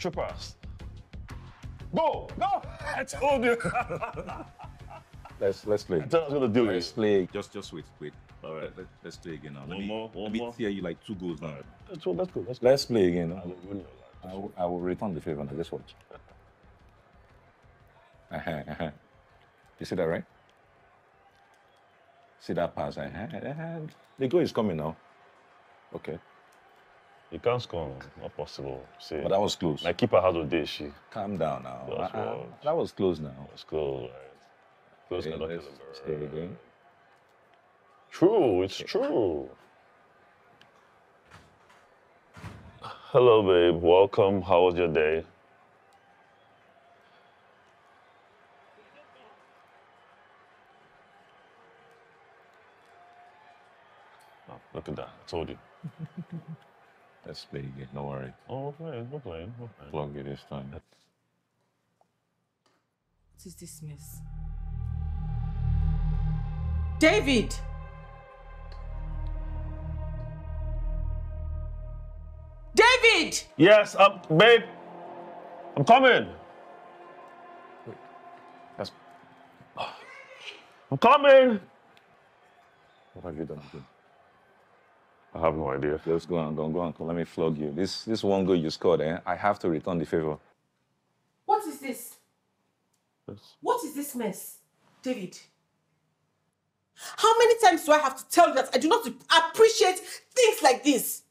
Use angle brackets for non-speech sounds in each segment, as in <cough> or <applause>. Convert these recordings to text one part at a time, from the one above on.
Trippers. Go! Go! I told you. <laughs> Let's let's play. I thought I was gonna do Let's it. play. Just, just wait, wait. All right. Let, let's play again now. Let One me, more, one let me more. tear you like two goals now. Let's go. Let's go. Let's go. Let's play again. I will ruin your life. I will, I will return the favor now. Just watch. <laughs> Uh-huh, uh-huh. You see that, right? See that pass? Uh-huh. The goal is coming now. Okay. You can't score. Not possible. See. But that was close. my keeper has a day. She. Calm down now. That's Uh-uh. Ah, ah, what- That was close now. Let's go. Right. Close enough. let's stay again. True. It's true. Hello, babe. Welcome. How was your day? Oh, look at that. I told you. <laughs> Let's play again. Don't worry. Oh, we're playing. We're playing. We're playing. Plug it this time. What is this mess? David! David! Yes, um, babe. I'm coming. That's, I'm coming. what have you done? Again? I have no idea. Let's go on, go on, go on. Let me flog you. This this one goal you scored, eh? I have to return the favor. What is this? Yes. What is this mess? David. How many times do I have to tell you that I do not appreciate things like this?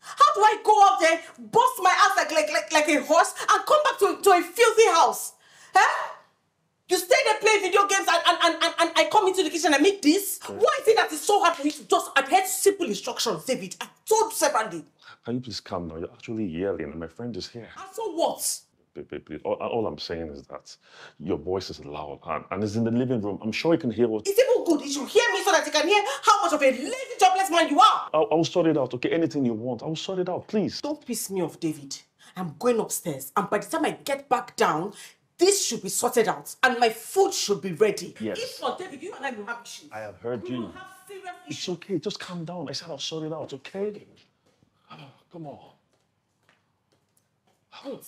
How do I go out there, bust my ass like, like, like, like a horse, and come back to, to a filthy house? Huh? You stay there playing video games and, and, and, and, and I come into the kitchen and make this? Mm. Why is it that it's so hard for you to just adhere to simple instructions, David? I told separately. Can you please calm down? You're actually yelling, and my friend is here. And so what? Babe, babe, please. All, all I'm saying is that your voice is loud and, and it's in the living room. I'm sure you can hear what. It's even good you should hear me so that you can hear how much of a lazy, jobless man you are. I'll, I'll sort it out, okay? Anything you want, I'll sort it out, please. Don't piss me off, David. I'm going upstairs, and by the time I get back down, this should be sorted out, and my food should be ready. Yes. If not, David, you and I will have issues. I have heard We you. will have serious issues. It's okay. Just calm down. I said I'll sort it out, okay? Oh, come on. Wait.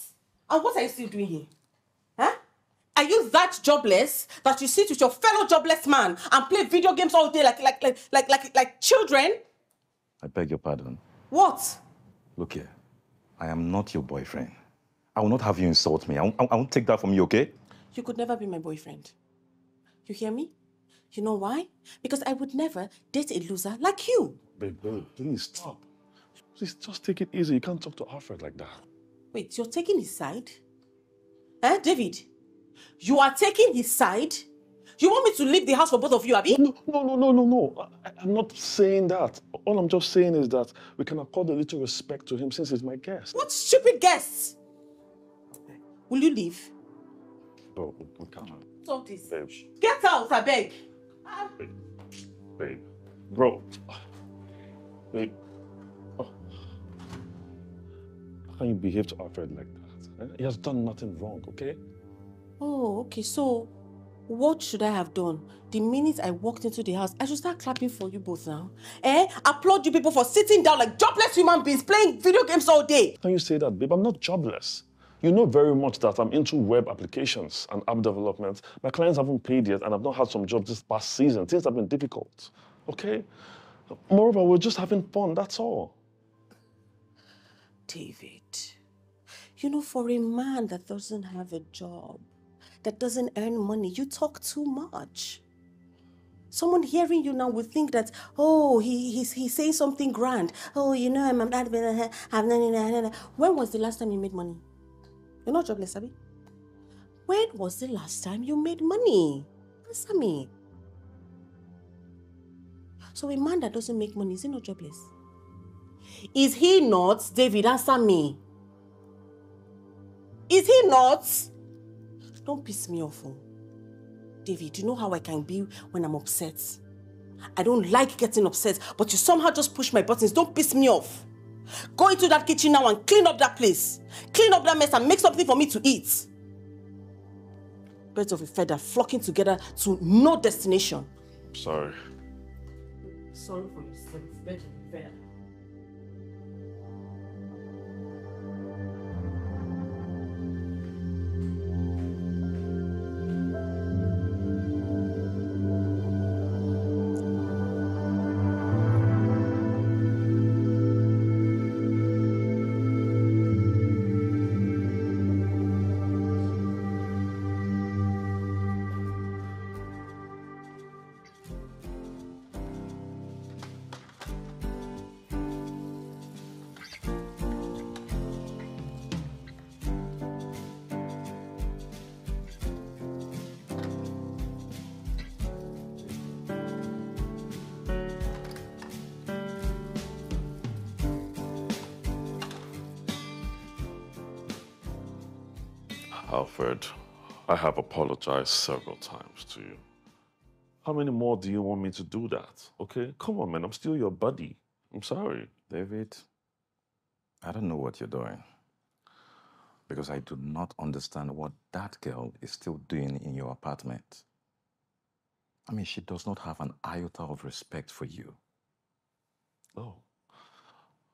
And what are you still doing here? Huh? Are you that jobless that you sit with your fellow jobless man and play video games all day like like like like like, like children? I beg your pardon. What? Look here. I am not your boyfriend. I will not have you insult me. I won't, I won't take that from you, okay? You could never be my boyfriend. You hear me? You know why? Because I would never date a loser like you. Babe, babe, please stop. Please just take it easy. You can't talk to Alfred like that. Wait, you're taking his side? Eh, David? You are taking his side? You want me to leave the house for both of you, Abby? No, no, no, no, no, no. I, I'm not saying that. All I'm just saying is that we can accord a little respect to him since he's my guest. What stupid guests? Will you leave? Bro, we, can't. Stop this. Babe, Get out, I beg. babe, babe. Bro. Babe. Oh. How can you behave to Alfred like that? eh? He has done nothing wrong, okay? Oh, okay. So, what should I have done? The minute I walked into the house, I should start clapping for you both now. Eh? Applaud you people for sitting down like jobless human beings playing video games all day. Can you say that, babe? I'm not jobless. You know very much that I'm into web applications and app development. My clients haven't paid yet, and I've not had some jobs this past season. Things have been difficult. Okay? Moreover, we're just having fun, that's all. David, you know, for a man that doesn't have a job, that doesn't earn money, you talk too much. Someone hearing you now would think that, oh, he, he's, he's saying something grand. Oh, you know, I'm, I'm not, I'm not, when was the last time you made money? You're not jobless, Abby. When was the last time you made money? Answer me. So a man that doesn't make money, is he not jobless? Is he not? David, answer me. Is he not? Don't piss me off. oh. David, you know how I can be when I'm upset. I don't like getting upset, but you somehow just push my buttons. Don't piss me off. Go into that kitchen now and clean up that place. Clean up that mess and make something for me to eat. Birds of a feather flocking together to no destination. Sorry. Sorry for yourself, birds apologized several times to you. How many more do you want me to do that? Okay? Come on, man. I'm still your buddy. I'm sorry. David, I don't know what you're doing. Because I do not understand what that girl is still doing in your apartment. I mean, she does not have an iota of respect for you. Oh.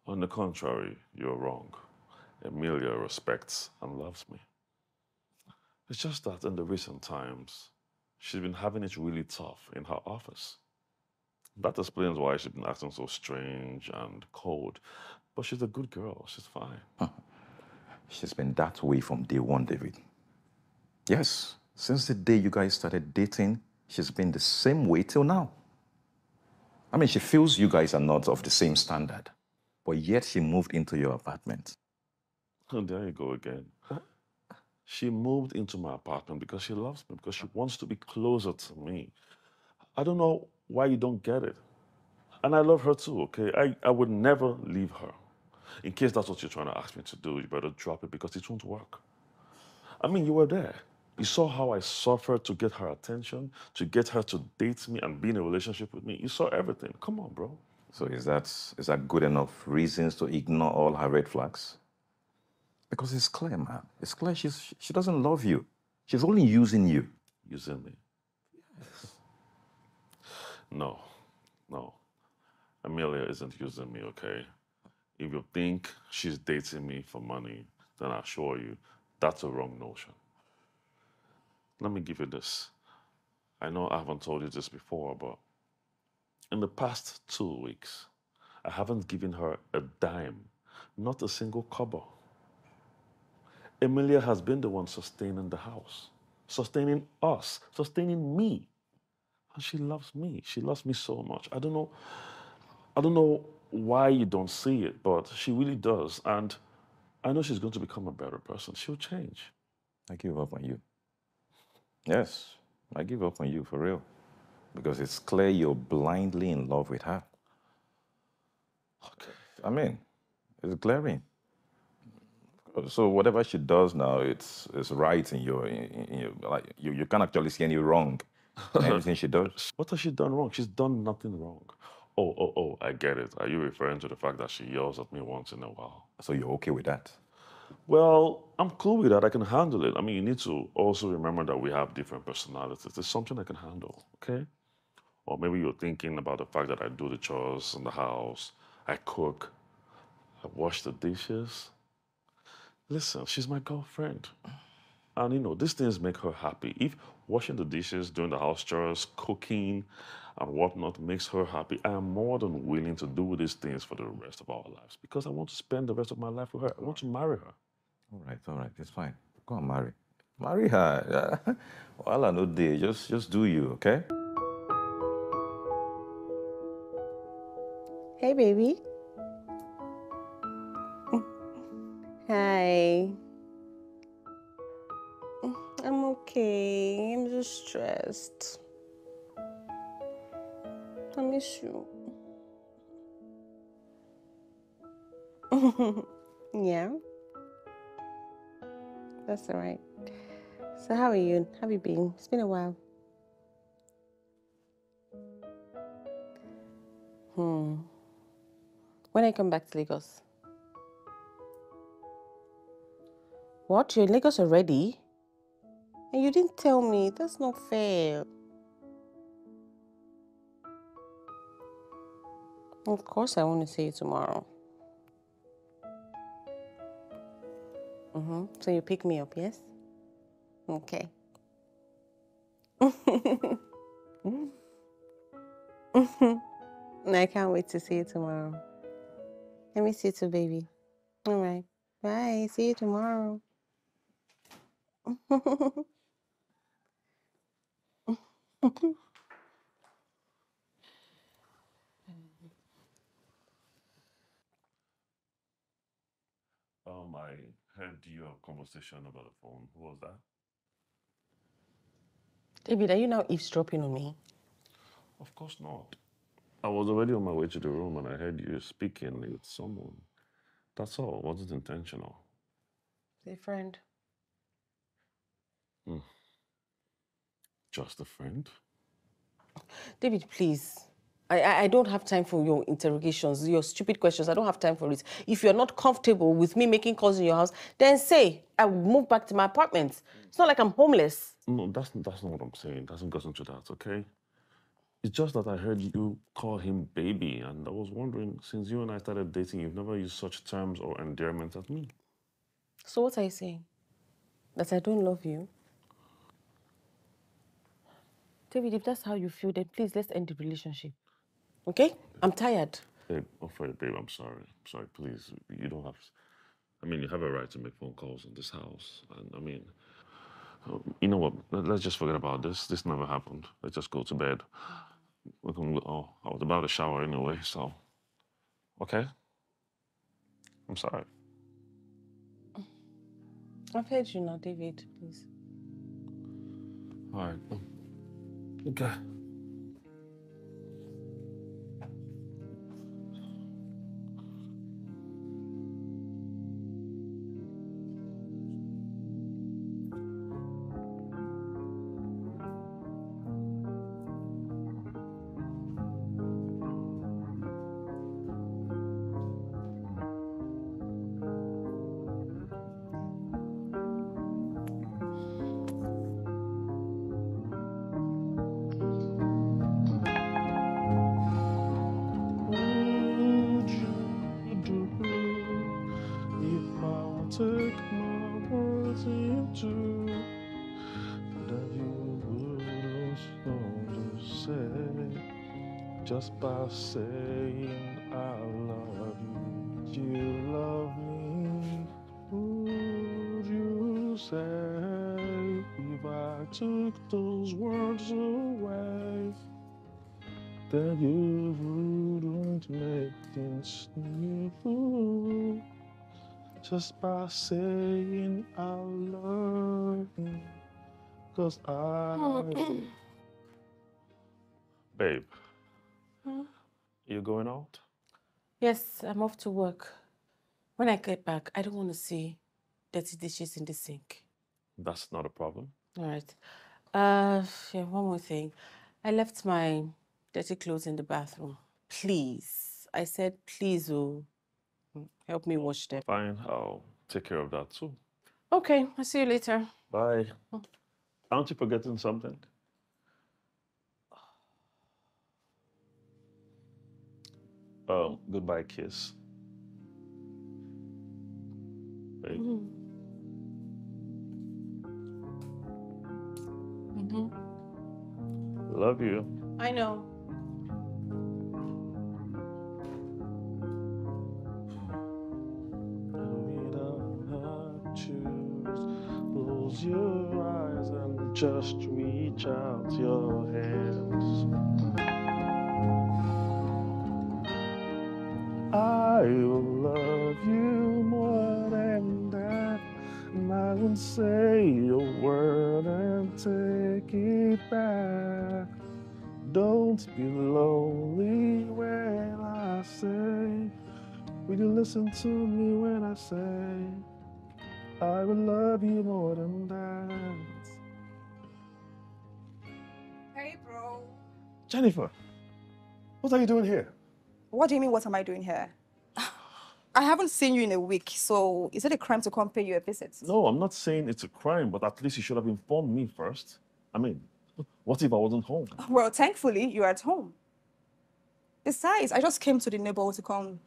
On the contrary, you're wrong. Emilia respects and loves me. It's just that in the recent times, she's been having it really tough in her office. That explains why she's been acting so strange and cold. But she's a good girl. She's fine. She's been that way from day one, David. Yes, since the day you guys started dating, she's been the same way till now. I mean, she feels you guys are not of the same standard, but yet she moved into your apartment. Oh, there you go again. She moved into my apartment because she loves me, because she wants to be closer to me. I don't know why you don't get it. And I love her too, okay? I, I would never leave her. In case that's what you're trying to ask me to do, you better drop it because it won't work. I mean, you were there. You saw how I suffered to get her attention, to get her to date me and be in a relationship with me. You saw everything. Come on, bro. So is that is that good enough reasons to ignore all her red flags? Because it's clear, man. It's clear she's she doesn't love you. She's only using you. Using me? Yes. No, no. Emilia isn't using me, okay? If you think she's dating me for money, then I assure you that's a wrong notion. Let me give you this. I know I haven't told you this before, but in the past two weeks, I haven't given her a dime, not a single kobo. Emilia has been the one sustaining the house, sustaining us, sustaining me. And she loves me. She loves me so much. I don't know. I don't know why you don't see it, but she really does. And I know she's going to become a better person. She'll change. I give up on you. Yes, I give up on you for real. Because it's clear you're blindly in love with her. Okay. I mean, it's glaring. So whatever she does now, it's it's right in your in, in your like you, you can't actually see any wrong in <laughs> everything she does. What has she done wrong? She's done nothing wrong. Oh, oh, oh, I get it. Are you referring to the fact that she yells at me once in a while? So you're okay with that? Well, I'm cool with that. I can handle it. I mean, you need to also remember that we have different personalities. It's something I can handle, okay? Or maybe you're thinking about the fact that I do the chores in the house, I cook, I wash the dishes. Listen, she's my girlfriend. And you know, these things make her happy. If washing the dishes, doing the house chores, cooking, and whatnot makes her happy, I am more than willing to do these things for the rest of our lives because I want to spend the rest of my life with her. I want to marry her. All right, all right, it's fine. Go and marry. Marry her. Well, I know day. Just just do you, okay? Hey, baby. Hi. I'm okay. I'm just stressed. I miss you. <laughs> yeah. That's all right. So, how are you? How have you been? It's been a while. Hmm. When I come back to Lagos? What? You're in Lagos already? And you didn't tell me. That's not fair. Of course, I want to see you tomorrow. Mm-hmm. So you pick me up, yes? Okay. <laughs> I can't wait to see you tomorrow. Let me see you too, baby. All right. Bye. See you tomorrow. <laughs> Um, I heard your conversation about the phone. Who was that? David, are you now eavesdropping on me? Of course not. I was already on my way to the room and I heard you speaking with someone. That's all. Wasn't intentional. A friend. Mm. Just a friend? David, please. I, I don't have time for your interrogations, your stupid questions. I don't have time for it. If you're not comfortable with me making calls in your house, then say I will move back to my apartment. It's not like I'm homeless. No, that's that's not what I'm saying. Doesn't go into that, okay? It's just that I heard you call him baby, and I was wondering, since you and I started dating, you've never used such terms or endearments as me. So what are you saying? That I don't love you? David, if that's how you feel, then please let's end the relationship. Okay? I'm tired. Babe, I'm afraid, babe, I'm sorry. I'm sorry, please. You don't have. I mean, you have a right to make phone calls in this house, and I mean, uh, you know what? Let- Let's just forget about this. This never happened. Let's just go to bed. We can. Oh, I was about to shower anyway, so. Okay. I'm sorry. I've heard you now, David, please. All right. Okay. Just by saying I love you. Cause I. <clears throat> Babe, you going out? Yes, I'm off to work. When I get back, I don't want to see dirty dishes in the sink. That's not a problem. All right. Uh, yeah, one more thing. I left my dirty clothes in the bathroom. Please. I said, please, oh, help me wash them. Fine, I'll take care of that too. Okay, I'll see you later. Bye. Aren't you forgetting something? Um, goodbye kiss. Babe. Love you. I know. Just reach out your hands. I will love you more than that. And I will say a word and take it back. Don't be lonely when I say, Will you listen to me when I say, I will love you more than Jennifer, what are you doing here? What do you mean, what am I doing here? <sighs> I haven't seen you in a week, so is it a crime to come pay you a visit? No, I'm not saying it's a crime, but at least you should have informed me first. I mean, what if I wasn't home? Well, thankfully, you're at home. Besides, I just came to the neighborhood to come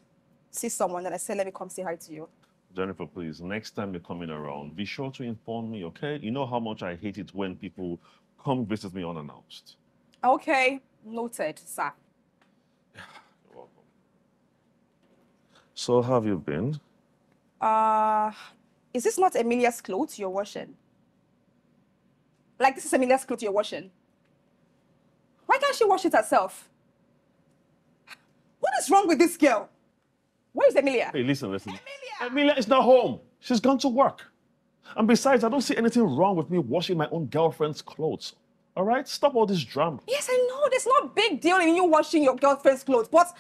see someone, and I said, let me come say hi to you. Jennifer, please, next time you're coming around, be sure to inform me, okay? You know how much I hate it when people come visit me unannounced. Okay, noted, sir. You're welcome. So, how have you been? Uh, is this not Emilia's clothes you're washing? Like, this is Emilia's clothes you're washing? Why can't she wash it herself? What is wrong with this girl? Where is Emilia? Hey, listen, listen. Emilia! Emilia is not home. She's gone to work. And besides, I don't see anything wrong with me washing my own girlfriend's clothes. All right? Stop all this drama. Yes, I know. There's no big deal in you washing your girlfriend's clothes, but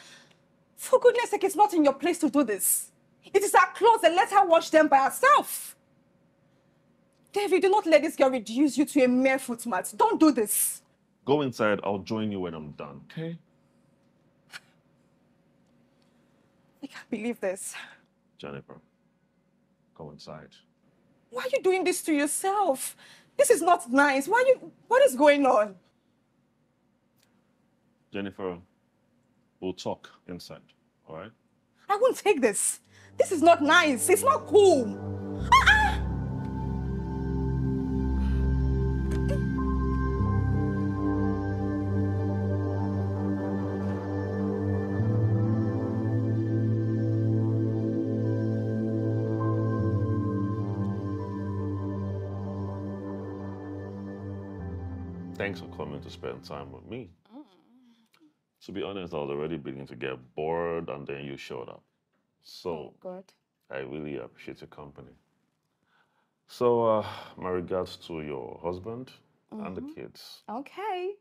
for goodness sake, it's not in your place to do this. It is her clothes and let her wash them by herself. David, do not let this girl reduce you to a mere footmat. Don't do this. Go inside. I'll join you when I'm done. Okay? I can't believe this. Jennifer, go inside. Why are you doing this to yourself? This is not nice. Why you what is going on? Jennifer, we'll talk inside. All right? I won't take this. This is not nice. It's not cool. Thanks for coming to spend time with me. To be honest, I was already beginning to get bored, and then you showed up. So God. I really appreciate your company. So, uh, my regards to your husband and the kids. Okay.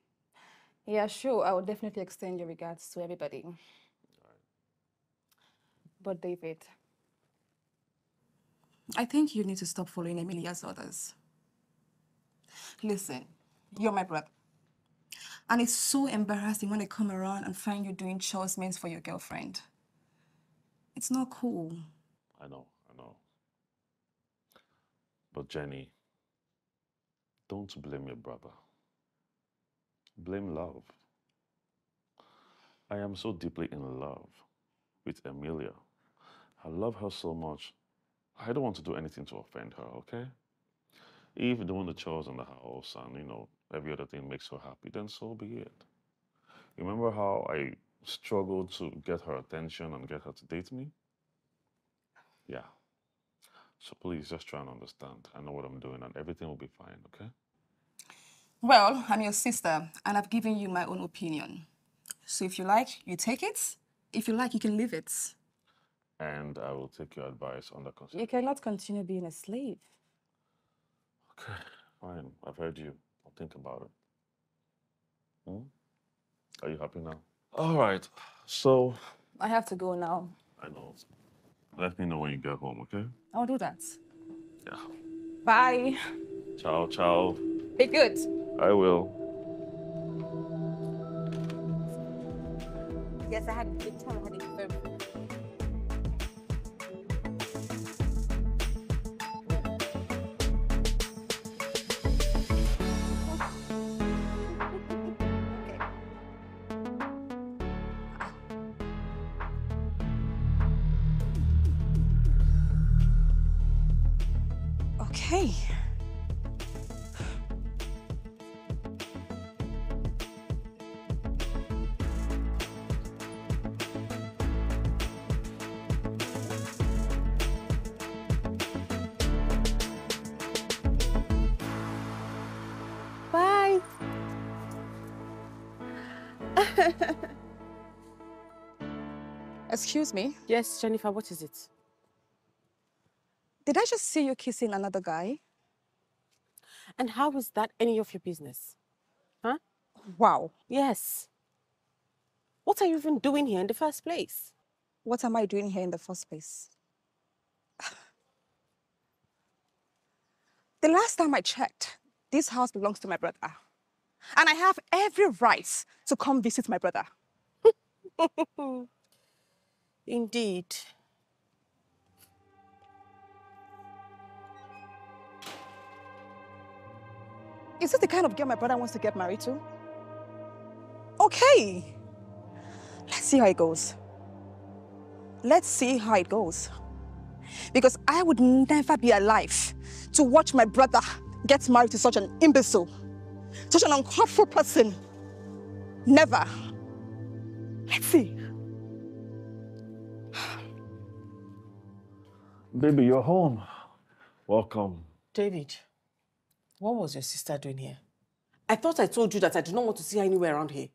Yeah, sure. I will definitely extend your regards to everybody. But David, I think you need to stop following Emilia's orders. Listen, you're my brother. And it's so embarrassing when they come around and find you doing chores meant for your girlfriend. It's not cool. I know, I know. But Jenny, don't blame your brother. Blame love. I am so deeply in love with Emilia. I love her so much. I don't want to do anything to offend her, okay? Even doing the chores in the house and, you know, every other thing makes her happy, then so be it. Remember how I struggled to get her attention and get her to date me? Yeah. So please just try and understand. I know what I'm doing and everything will be fine, okay? Well, I'm your sister, and I've given you my own opinion. So if you like, you take it. If you like, you can leave it. And I will take your advice under consideration. You cannot continue being a slave. Okay, fine. I've heard you. I'll think about it. Hmm? Are you happy now? All right. So, I have to go now. I know. Let me know when you get home, okay? I'll do that. Yeah. Bye. Ciao, ciao. Be good. I will. Yes, I had a good time. Excuse me. Yes, Jennifer, what is it? Did I just see you kissing another guy? And how is that any of your business? Huh? Wow. Yes. What are you even doing here in the first place? What am I doing here in the first place? <sighs> The last time I checked, this house belongs to my brother. And I have every right to come visit my brother. <laughs> Indeed. Is this the kind of girl my brother wants to get married to? Okay. Let's see how it goes. Let's see how it goes. Because I would never be alive to watch my brother get married to such an imbecile, such an uncomfortable person. Never. Let's see. Baby, you're home. Welcome. David, what was your sister doing here? I thought I told you that I do not want to see her anywhere around here.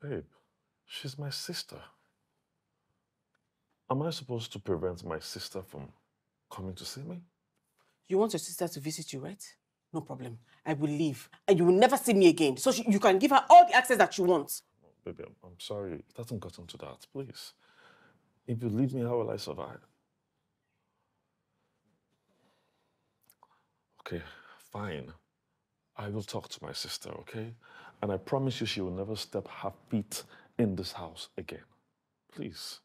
Babe, she's my sister. Am I supposed to prevent my sister from coming to see me? You want your sister to visit you, right? No problem. I will leave, and you will never see me again. So she, you can give her all the access that she wants. Baby, I'm, I'm sorry. It hasn't gotten to that. Please. If you leave me, how will I survive? Okay, fine. I will talk to my sister, okay? And I promise you she will never step her feet in this house again. Please.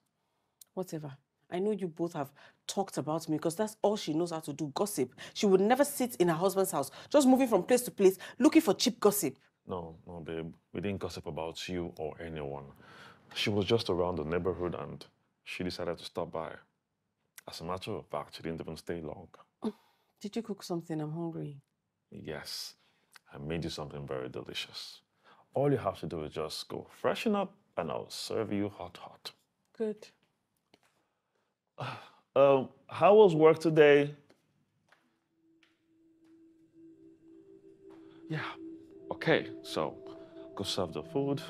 Whatever. I know you both have talked about me because that's all she knows how to do gossip. She would never sit in her husband's house, just moving from place to place, looking for cheap gossip. No, no, babe. We didn't gossip about you or anyone. She was just around the neighborhood and she decided to stop by. As a matter of fact, she didn't even stay long. Did you cook something? I'm hungry. Yes, I made you something very delicious. All you have to do is just go freshen up and I'll serve you hot, hot. Good. <sighs> Um, how was work today? Yeah. Okay, so go serve the food.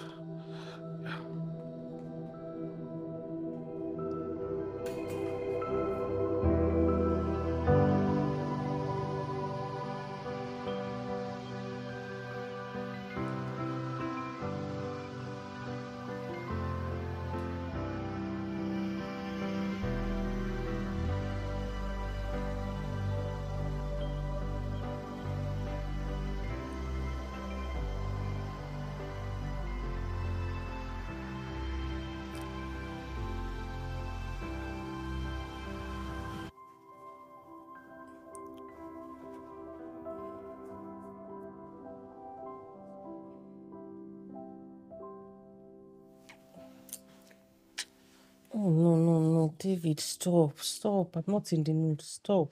David, stop. Stop. I'm not in the mood. Stop.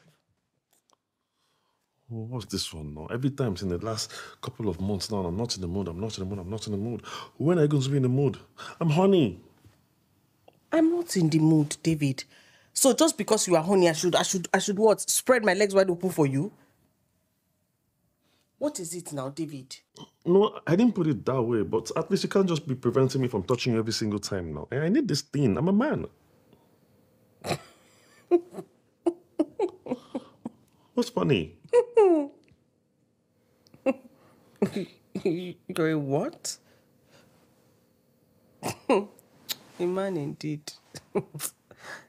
What's this one now? Every time in the last couple of months now, I'm not in the mood, I'm not in the mood, I'm not in the mood. When are you going to be in the mood? I'm honey. I'm not in the mood, David. So just because you are honey, I should, I should, I should what? Spread my legs wide open for you? What is it now, David? No, I didn't put it that way, but at least you can't just be preventing me from touching you every single time now. I need this thing. I'm a man. <laughs> What's funny? <laughs> You're what? <laughs> a man indeed.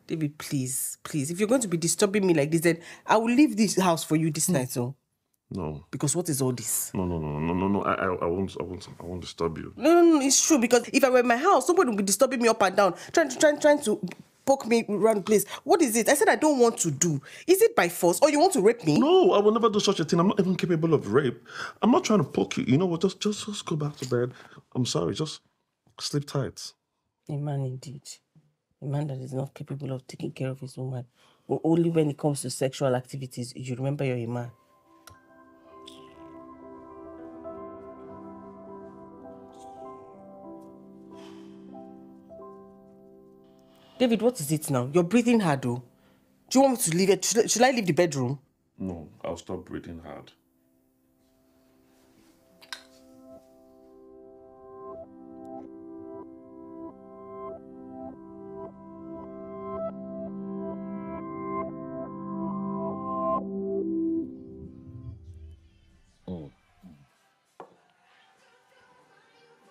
David, please, please. If you're going to be disturbing me like this, then I will leave this house for you this hmm. night, so. No, Because what is all this? no, no, no, no, no, no. I, I, I won't, I won't, I won't disturb you. No, no, no, it's true. Because if I were in my house, somebody would be disturbing me up and down, trying to, trying, trying to poke me around the place. What is it? I said I don't want to do. Is it by force, or you want to rape me? No, I will never do such a thing. I'm not even capable of rape. I'm not trying to poke you. You know what? Just, just, just go back to bed. I'm sorry. Just sleep tight. A man indeed. A man that is not capable of taking care of his woman. O- Only when it comes to sexual activities, you remember you're a man. David, what is it now? You're breathing hard, though. Do you want me to leave it? Should I, should I leave the bedroom? No, I'll stop breathing hard. Mm.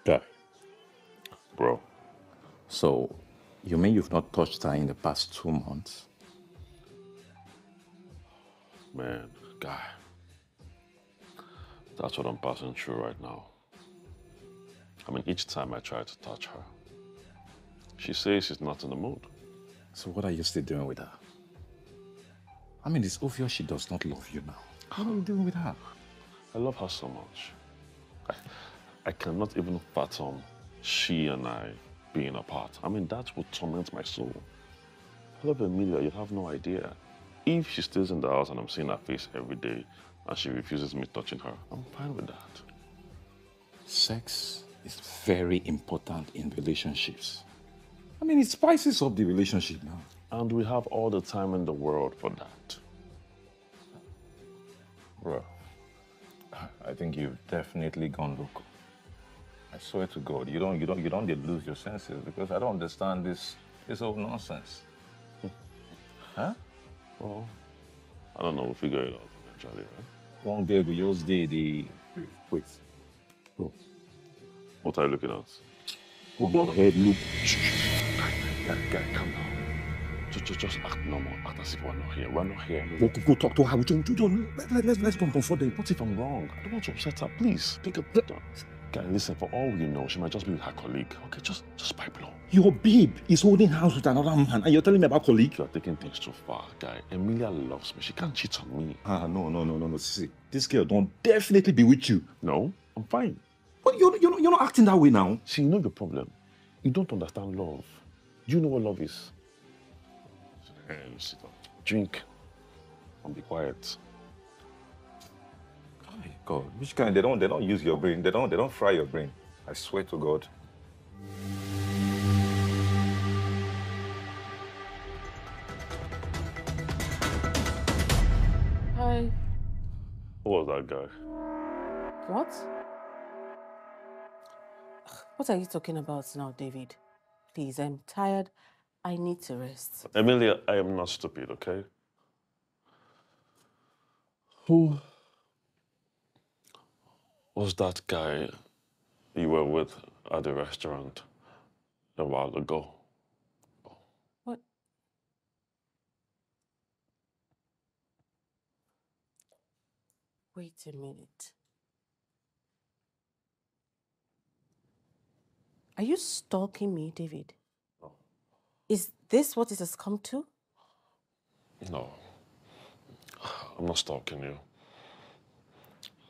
Guy. Bro, So, you mean you've not touched her in the past two months? man, guy. That's what I'm passing through right now. I mean, each time I try to touch her, she says she's not in the mood. So, what are you still doing with her? I mean, it's obvious she does not love you now. What are you doing with her? I love her so much. I, I cannot even fathom she and I being apart. I mean, that would torment my soul. I love Emilia, you have no idea. If she stays in the house and I'm seeing her face every day and she refuses me touching her, I'm fine with that. Sex is very important in relationships. I mean, it spices up the relationship now. And we have all the time in the world for that. Bro, I think you've definitely gone local. I swear to God, you don't, you don't, you don't lose your senses because I don't understand this, this whole nonsense. <laughs> huh? Well, I don't know, we'll figure it out eventually, right? One day we use the the. Wait, bro, What are you looking at? Oh, on your head, look. Guy, guy, calm down. Just, just, just act normal. Act as if we're not here. We're not here. Go, go, go talk to her. We don't, don't, let, let, let's, let's go comfort them. What if I'm wrong? I don't want to upset her. Please, pick up. Guy, listen, for all we know, she might just be with her colleague. Okay, just, just pipe low. Your babe is holding hands with another man, and you're telling me about colleague? You are taking things too far, guy. Emilia loves me. She can't cheat on me. Ah, no, no, no, no, no. See, this girl don't definitely be with you. No, I'm fine. But you're, you're, not, you're not acting that way now. See, you know your problem. You don't understand love. Do you know what love is? Hey, sit down. Drink and be quiet. My God, which kind? They don't, they don't use your brain. They don't, they don't fry your brain. I swear to God. Hi. Who was that guy? What? What are you talking about now, David? Please, I'm tired. I need to rest. Emilia, I am not stupid, okay? Who was that guy you were with at the restaurant a while ago? What? Wait a minute. Are you stalking me, David? No. Is this what it has come to? No. I'm not stalking you.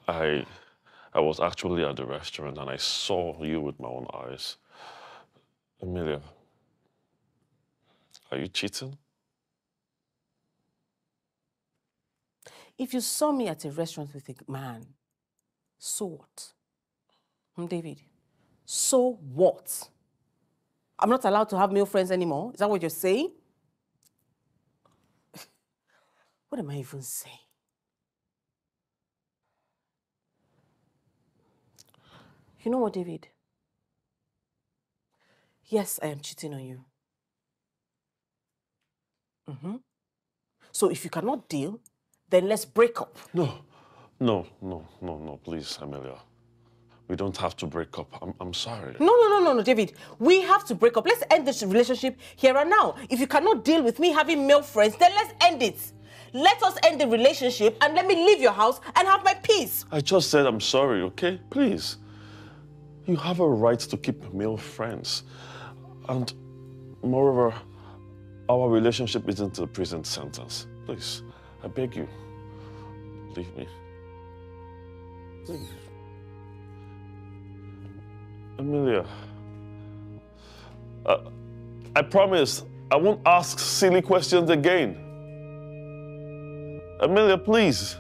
I I was actually at the restaurant and I saw you with my own eyes. Emilia, are you cheating? If you saw me at a restaurant with a man, so what? Hmm, David, so what? I'm not allowed to have male friends anymore? Is that what you're saying? <laughs> what am I even saying? You know what, David? Yes, I am cheating on you. hmm So if you cannot deal, then let's break up. No, no, no, no, no, please, Emilia. We don't have to break up. I'm, I'm sorry. No, no, no, no, no, David. We have to break up. Let's end this relationship here and now. If you cannot deal with me having male friends, then let's end it. Let us end the relationship and let me leave your house and have my peace. I just said I'm sorry, okay? Please. You have a right to keep male friends. And moreover, our relationship isn't a prison sentence. Please, I beg you, leave me. Please. Emilia, uh, I promise I won't ask silly questions again. Emilia, please.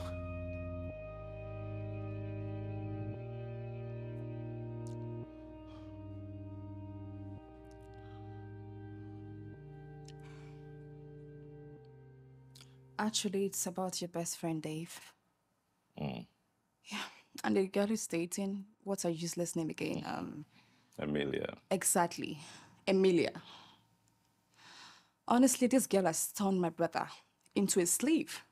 Actually, it's about your best friend, Dave. Yeah. And the girl who's dating, what's her useless name again? Um, Emilia. exactly. Emilia. Honestly, this girl has turned my brother into a slave.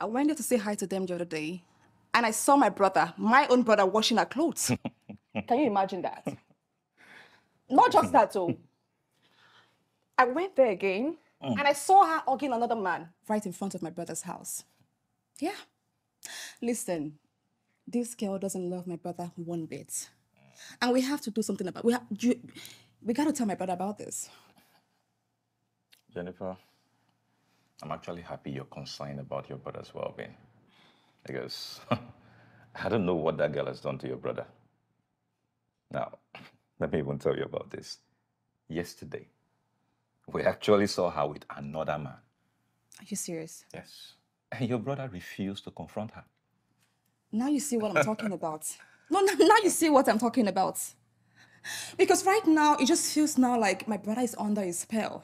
I went there to say hi to them the other day, and I saw my brother, my own brother, washing her clothes. <laughs> Can you imagine that? Not just that, though. <laughs> I went there again, Mm. and I saw her hugging another man right in front of my brother's house. Yeah. Listen, this girl doesn't love my brother one bit. And we have to do something about it. we have you, we gotta tell my brother about this. Jennifer, I'm actually happy you're concerned about your brother's well being. Because <laughs> I don't know what that girl has done to your brother. Now, <laughs> let me even tell you about this. Yesterday, we actually saw her with another man. Are you serious? Yes. And your brother refused to confront her. Now you see what I'm talking about. No, no, now you see what I'm talking about. Because right now it just feels now like my brother is under a spell.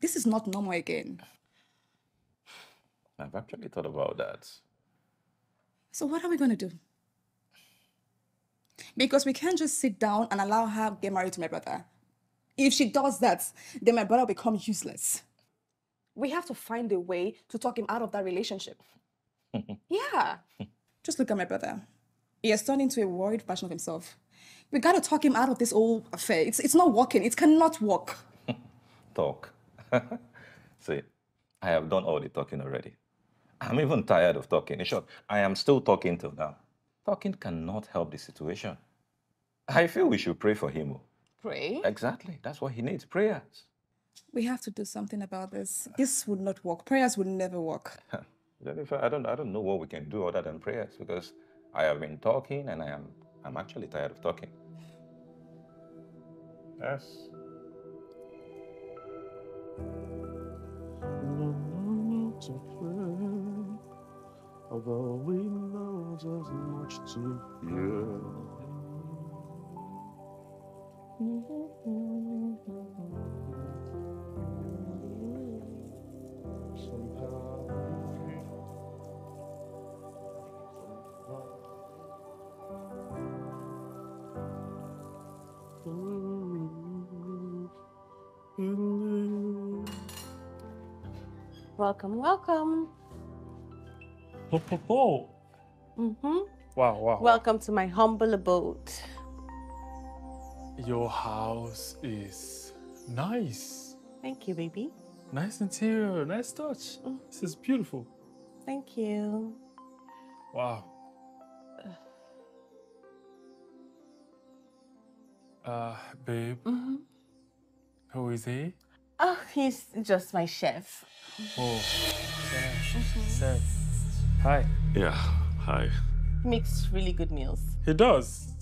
This is not normal again. I've actually thought about that. So what are we gonna do? Because we can't just sit down and allow her get married to my brother. If she does that, then my brother will become useless. We have to find a way to talk him out of that relationship. <laughs> yeah. Just look at my brother. He has turned into a worried version of himself. We gotta talk him out of this whole affair. It's, it's not working. It cannot work. <laughs> talk. <laughs> See, I have done all the talking already. I'm even tired of talking. In short, I am still talking till now. Talking cannot help the situation. I feel we should pray for him. Oh. Pray. Exactly. That's what he needs prayers. We have to do something about this. This would not work. Prayers would never work. <laughs> Jennifer, I don't, I don't know what we can do other than prayers because I have been talking and I am, I'm actually tired of talking. Yes. No need to pray, although we know there's much to fear. Welcome, welcome. Ho, ho, ho. Mm-hmm. Wow, wow. Welcome to my humble abode. Your house is nice. Thank you, baby. Nice interior, nice touch. This is beautiful. Thank you. Wow. Uh, babe, Mm-hmm. who is he? Oh, he's just my chef. Oh, Seth. Seth. Hi. Yeah, hi. He makes really good meals. He does.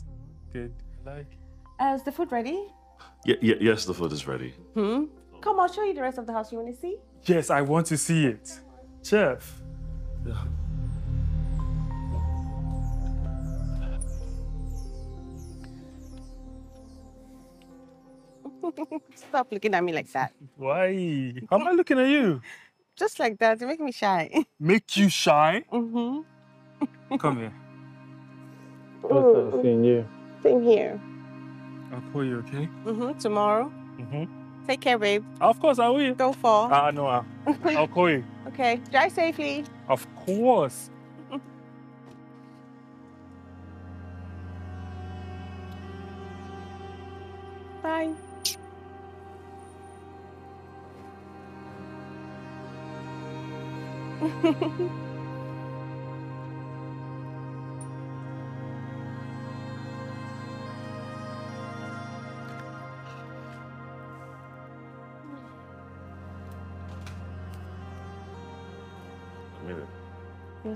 Good. Like. Uh, is the food ready? Yeah, yeah, yes, the food is ready. Hmm? Come, I'll show you the rest of the house. You want to see? Yes, I want to see it. Chef. Yeah. <laughs> Stop looking at me like that. Why? How am I looking at you? <laughs> Just like that. You make me shy. <laughs> Make you shy? mm-hmm. Come here. seeing you. Same here. I'll call you, okay? Mm-hmm. Tomorrow. Mm-hmm. Take care, babe. Of course, I will. Go far. Ah, no, I'll, I'll call you. <laughs> okay. Drive safely. Of course. <laughs> Bye. <laughs>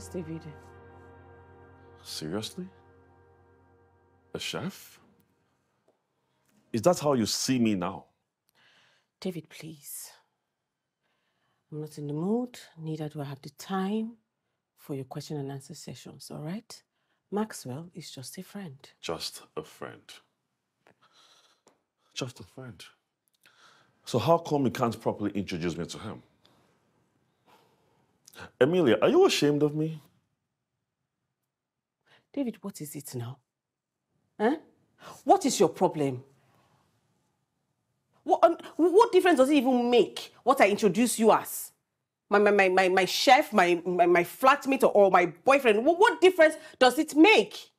David. seriously? A chef? Is that how you see me now? David, please. I'm not in the mood, neither do I have the time for your question and answer sessions, all right? Maxwell is just a friend. Just a friend. Just a friend. So how come you can't properly introduce me to him? Emilia, are you ashamed of me? David, what is it now? Huh? What is your problem? What, um, what difference does it even make what I introduce you as? My, my, my, my, my chef, my, my, my flatmate, or, or my boyfriend? What, what difference does it make?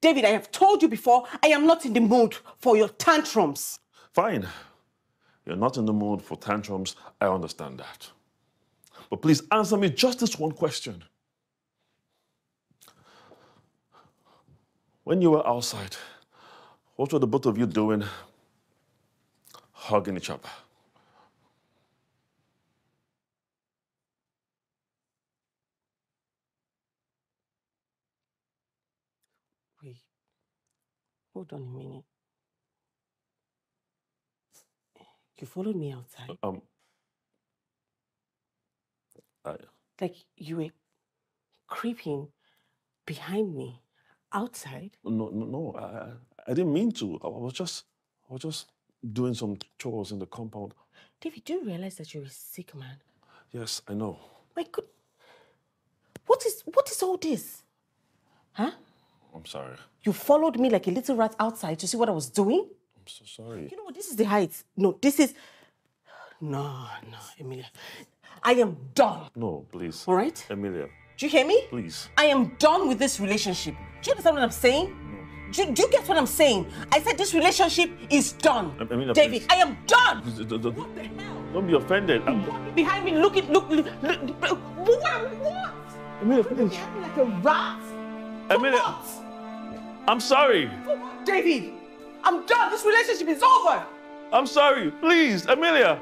David, I have told you before, I am not in the mood for your tantrums. Fine. You're not in the mood for tantrums. I understand that. But please answer me just this one question. When you were outside, what were the both of you doing hugging each other? Wait, hold on a minute. You followed me outside. Um, I, Like you were creeping behind me outside. no, no, no. I, I- I didn't mean to. I was just, I was just doing some chores in the compound. David, do you realize that you're a sick man? Yes, I know. My good. What is what is all this? Huh? I'm sorry. You followed me like a little rat outside to see what I was doing? I'm so sorry. You know what? This is the height. No, this is. No, no, Emilia. I am done. No, please. All right? Emilia, Do you hear me? please. I am done with this relationship. Do you understand what I'm saying? Do, do you get what I'm saying? I said this relationship is done. I- Emilia, David, please. I am done. Please, don't- don't- Don't be offended. I'm- Behind me, look, it, look, look, look. What? What? Emilia, please. Me like a rat. For Emilia. what? I'm sorry. For what, David, I'm done. This relationship is over. I'm sorry. Please, Emilia.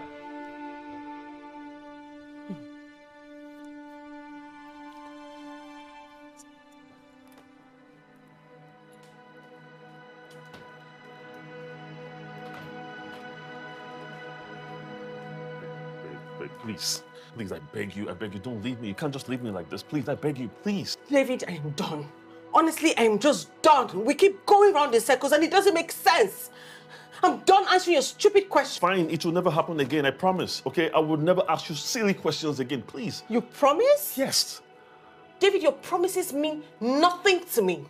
Please, please, I beg you, I beg you, don't leave me. You can't just leave me like this. Please, I beg you, please. David, I am done. Honestly, I am just done. We keep going round in circles and it doesn't make sense. I'm done answering your stupid questions. Fine, it will never happen again, I promise. Okay, I will never ask you silly questions again, please. You promise? Yes. David, your promises mean nothing to me.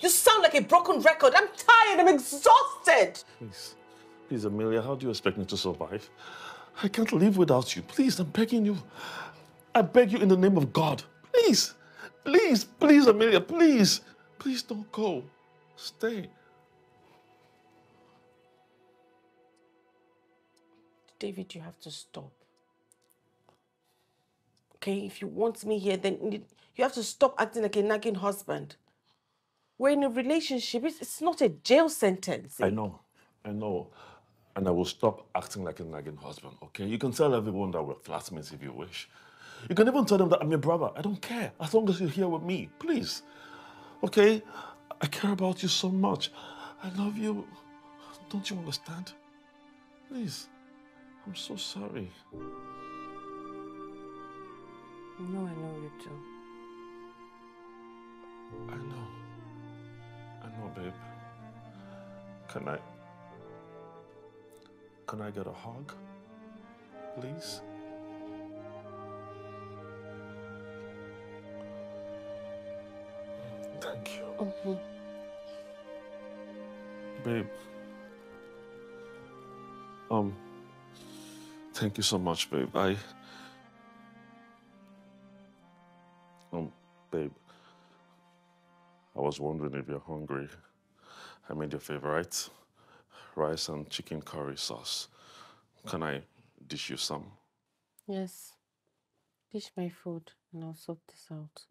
You sound like a broken record. I'm tired. I'm exhausted. Please, please, Emilia, how do you expect me to survive? I can't live without you. Please, I'm begging you. I beg you in the name of God. Please, please, please, Emilia, please. Please don't go. Stay. David, you have to stop. Okay, if you want me here, then you- have to stop acting like a nagging husband. We're in a relationship. It's, it's not a jail sentence. I know, I know. And I will stop acting like a nagging husband, okay? You can tell everyone that we're flatmates if you wish. You can even tell them that I'm your brother. I don't care, as long as you're here with me, please. Okay? I care about you so much. I love you. Don't you understand? Please. I'm so sorry. No, I know you do. I know. I know, babe. Can I. Can I get a hug? Please? Thank you. Babe. Um. Thank you so much, babe. I. Um, babe. I was wondering if you're hungry. I made your favorite rice and chicken curry sauce. Can I dish you some? Yes. Dish my food and I'll sort this out.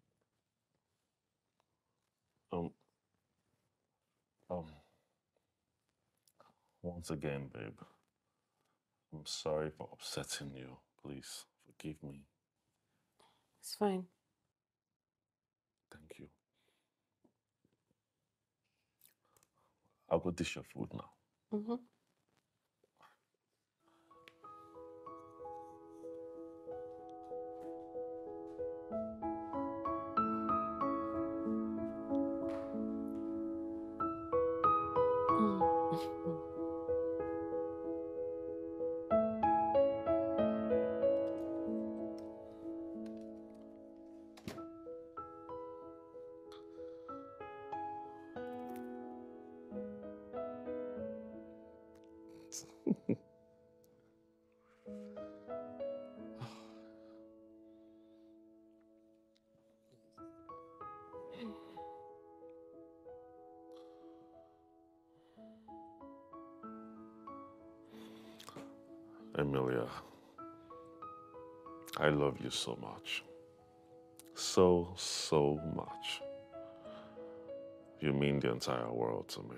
Um, um, once again, babe, I'm sorry for upsetting you. Please forgive me. It's fine. Thank you. I'll go dish your food now. Mm-hmm. Emilia, love you so much. So, so much. You mean the entire world to me.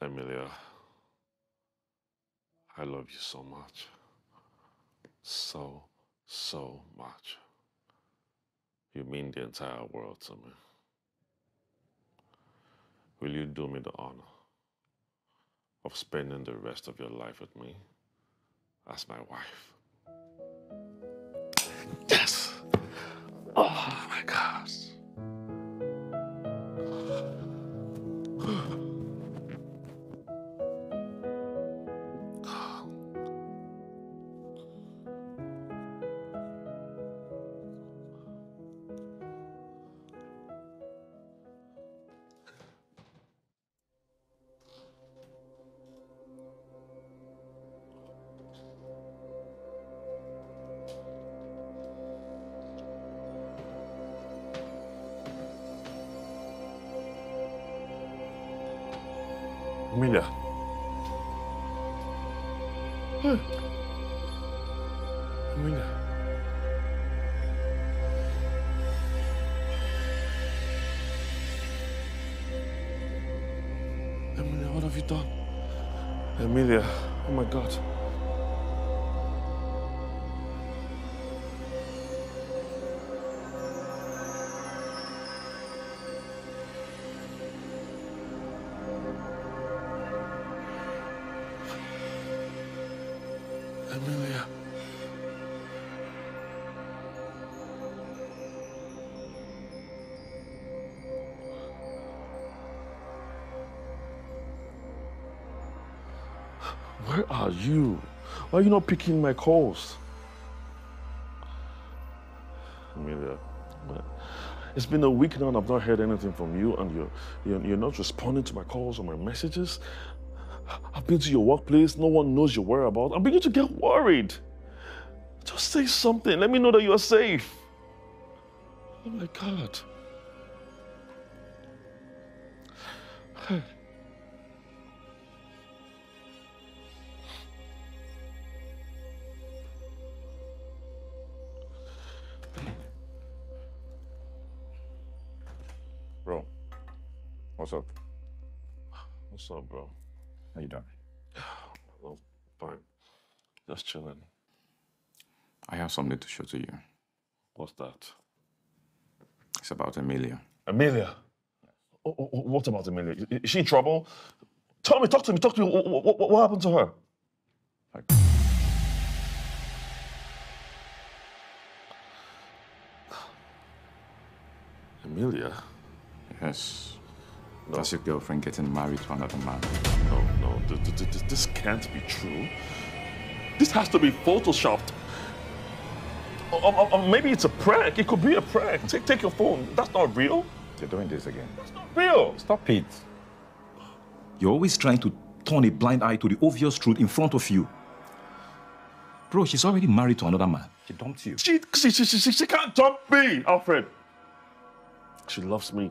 Emilia, I love you so much. So, so much. You mean the entire world to me. Will you do me the honor of spending the rest of your life with me as my wife? Yes! Oh my gosh. Where are you? Why are you not picking my calls? Emilia, it's been a week now and I've not heard anything from you and you're, you're, you're not responding to my calls or my messages. I've been to your workplace, no one knows your whereabouts. I'm beginning to get worried. Just say something. Let me know that you are safe. Oh my God. What's up? What's up, bro? How you doing? <sighs> Oh, fine. Just chilling. I have something to show to you. What's that? It's about Emilia. Emilia. Oh, oh, oh, what about Emilia? Is- Is she in trouble? Tell me, talk to me, talk to me. What, what, what happened to her? Like, Emilia? yes. That's your girlfriend getting married to another man. No, no, th- th- th- this can't be true. This has to be photoshopped. Or, or- or maybe it's a prank. It could be a prank. Take, take your phone. That's not real. You're doing this again. That's not real. Stop it. You're always trying to turn a blind eye to the obvious truth in front of you. Bro, she's already married to another man. She dumped you. She, she, she, she, she can't dump me, Alfred. She loves me.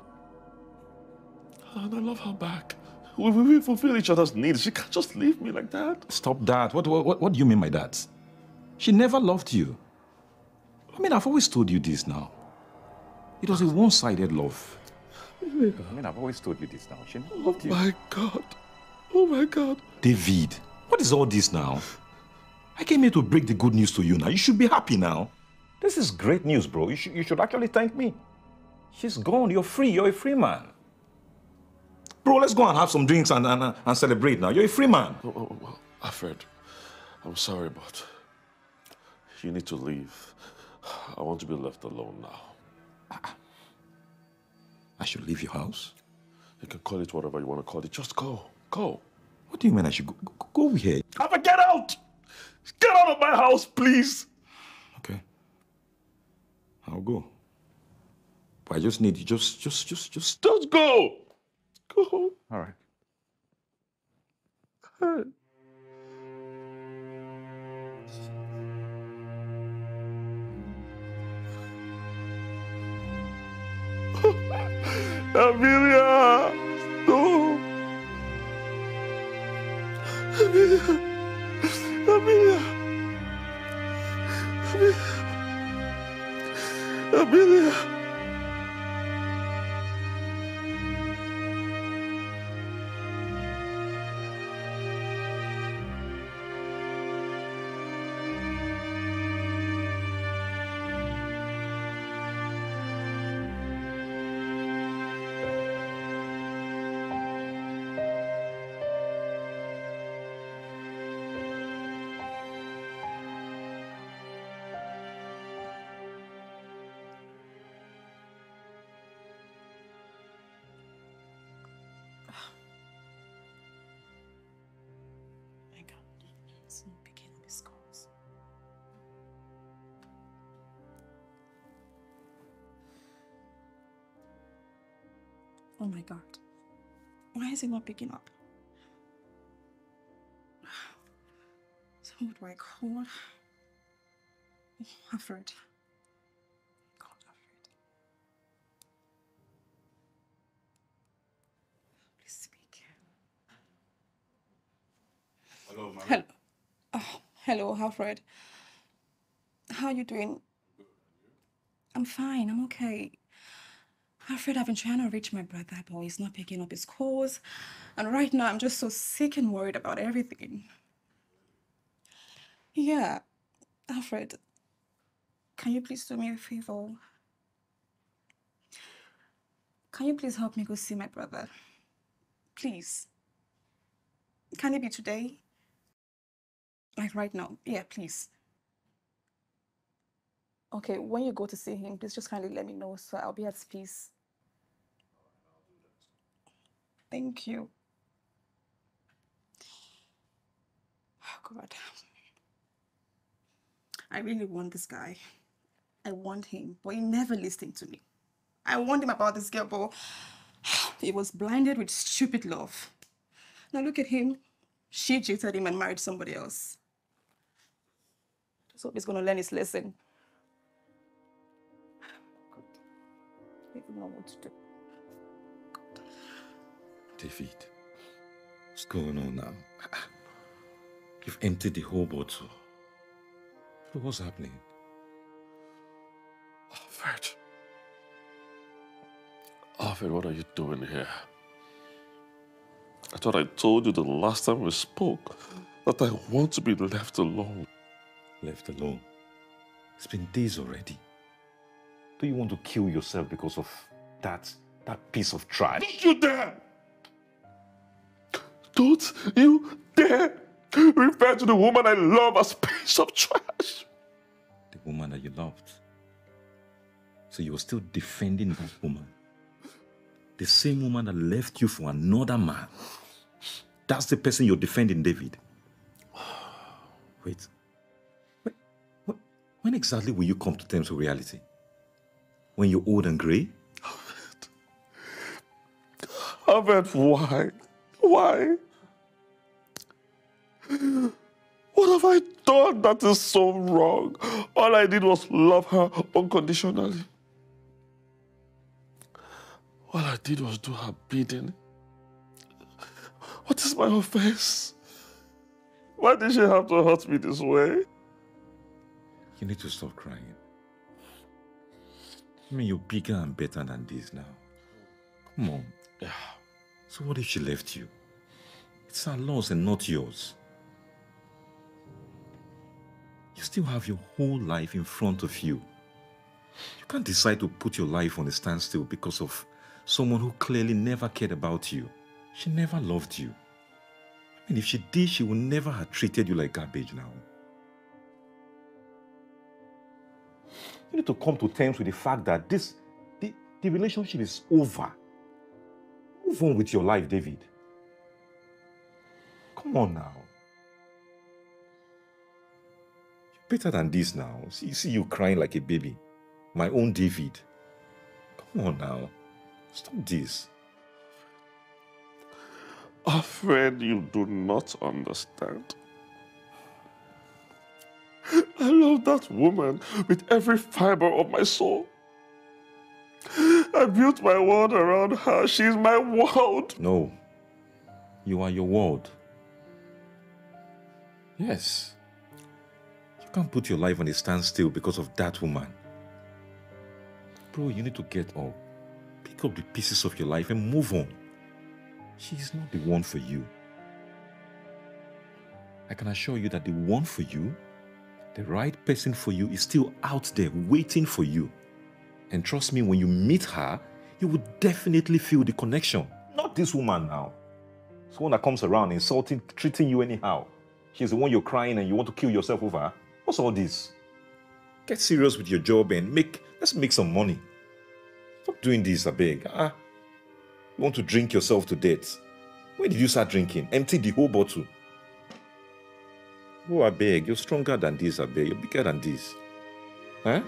And I love her back. We, we, we fulfill each other's needs. She can't just leave me like that. Stop that. What, what, what do you mean by that? She never loved you. I mean, I've always told you this now. It was a one sided love. I mean, I've always told you this now. She never oh loved you. My God. Oh my God. David, what is all this now? I came here to break the good news to you now. You should be happy now. This is great news, bro. You should, you should actually thank me. She's gone. You're free. You're a free man. Bro, let's go and have some drinks and, and, and celebrate now. You're a free man. Oh, oh, oh, oh, Alfred, I'm sorry, but you need to leave. I want to be left alone now. I should leave your house. You can call it whatever you want to call it. Just go. Go. What do you mean I should go, go, go here? Alfred, get out! Get out of my house, please! Okay. I'll go. But I just need you. Just, just, just, just. Just go! Go. All right. Hey. <laughs> Emilia! No! Emilia! Emilia! Emilia! Emilia! Why is he not picking up? <sighs> So who do I call? Oh, Alfred. God, Alfred. Please speak. Hello. Oh, hello, Alfred. How are you doing? I'm fine. I'm okay. Alfred, I've been trying to reach my brother, but he's not picking up his calls. And right now, I'm just so sick and worried about everything. Yeah, Alfred, can you please do me a favor? Can you please help me go see my brother? Please. Can it be today? Like right now? Yeah, please. Okay, when you go to see him, please just kindly let me know so I'll be at peace. Thank you. Oh, God. I really want this guy. I want him, but he never listened to me. I warned him about this girl, but <sighs> he was blinded with stupid love. Now look at him. She cheated him and married somebody else. Just hope he's gonna learn his lesson. <sighs> I don't know what to do. David, what's going on now? <laughs> You've emptied the whole bottle. What's happening. Alfred. Alfred, what are you doing here? I thought I told you the last time we spoke that I want to be left alone. Left alone. It's been days already. Do you want to kill yourself because of that that piece of trash? Don't you dare! Don't you dare refer to the woman I love as piece of trash! The woman that you loved. So you were still defending that woman. The same woman that left you for another man. That's the person you're defending, David. <sighs> Wait. Wait, wait. When exactly will you come to terms with reality? When you're old and grey? Alfred, why? Why? <gasps> What have I done that is so wrong? All I did was love her unconditionally. All I did was do her bidding. What is my offense? Why did she have to hurt me this way? You need to stop crying. I mean, you're bigger and better than this now. Come on. So what if she left you? It's her loss and not yours. You still have your whole life in front of you. You can't decide to put your life on a standstill because of someone who clearly never cared about you. She never loved you. I mean, if she did, she would never have treated you like garbage now. You need to come to terms with the fact that this, the, the relationship is over. Move on with your life, David. Come on now. Better than this now. See, see you crying like a baby. My own David. Come on now. Stop this. Alfred, you do not understand. I love that woman with every fiber of my soul. I built my world around her. She's my world. No. You are your world. Yes. Can't put your life on a standstill because of that woman. Bro, you need to get up. Pick up the pieces of your life and move on. She's not the one for you. I can assure you that the one for you, the right person for you, is still out there waiting for you. And trust me, when you meet her, you will definitely feel the connection. Not this woman now. This one that comes around insulting, treating you anyhow. She's the one you're crying and you want to kill yourself over. What's all this? Get serious with your job and make let's make some money. Stop doing this, I beg. Ah, you want to drink yourself to death. When did you start drinking? Empty the whole bottle. Oh, I beg, you're stronger than this, I beg. You're bigger than this. Huh?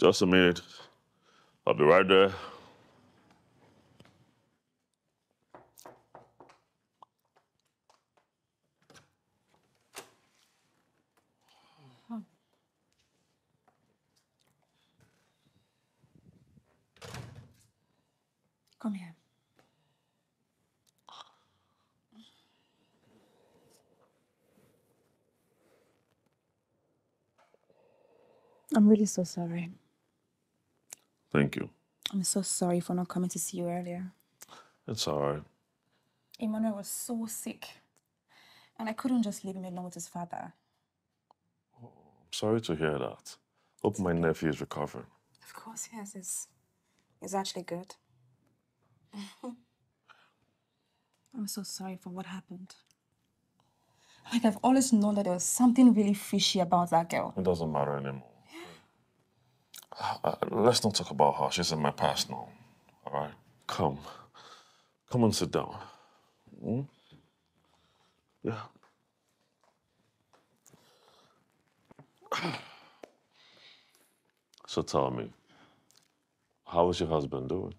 Just a minute. I'll be right there. Come here. I'm really so sorry. Thank you. I'm so sorry for not coming to see you earlier. It's all right. Emmanuel was so sick, and I couldn't just leave him alone with his father. I'm sorry to hear that. Hope my nephew is recovering. Of course, yes, it's, it's actually good. <laughs> I'm so sorry for what happened. Like, I've always known that there was something really fishy about that girl. It doesn't matter anymore. Uh, let's not talk about her. She's in my past now. All right? Come. Come and sit down. Hmm? Yeah. So tell me, how is your husband doing?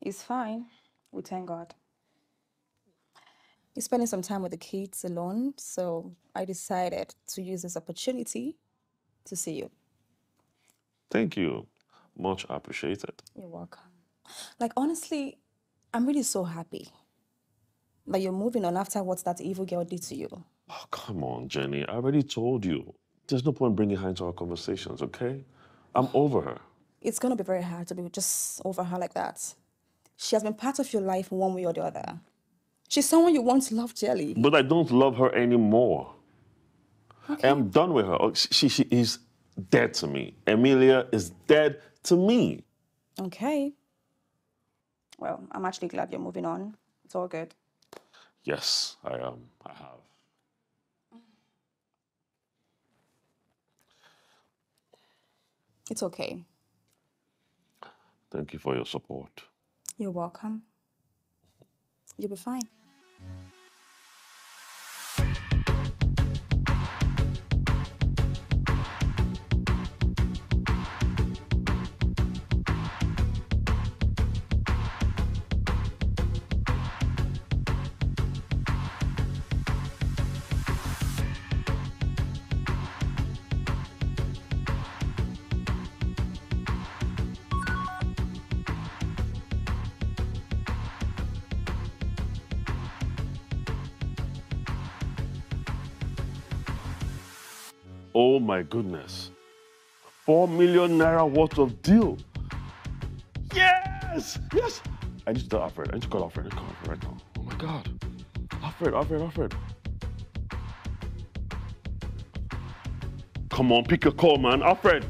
He's fine. We thank God. He's spending some time with the kids alone, so I decided to use this opportunity to see you. Thank you. Much appreciated. You're welcome. Like, honestly, I'm really so happy that you're moving on after what that evil girl did to you. Oh, come on, Jenny. I already told you. There's no point bringing her into our conversations, okay? I'm over her. It's gonna be very hard to be just over her like that. She has been part of your life one way or the other. She's someone you once loved dearly. But I don't love her anymore. I'm done with her. Oh, She, she is dead to me. Emilia is dead to me. Okay. Well, I'm actually glad you're moving on. It's all good. Yes, I am. I have. It's okay. Thank you for your support. You're welcome. You'll be fine. My goodness. Four million naira worth of deal. Yes! Yes! I need to tell Alfred. I need to call Alfred. I need to call Alfred right now. Oh my god. Alfred, Alfred, Alfred. Come on, pick a call, man. Alfred.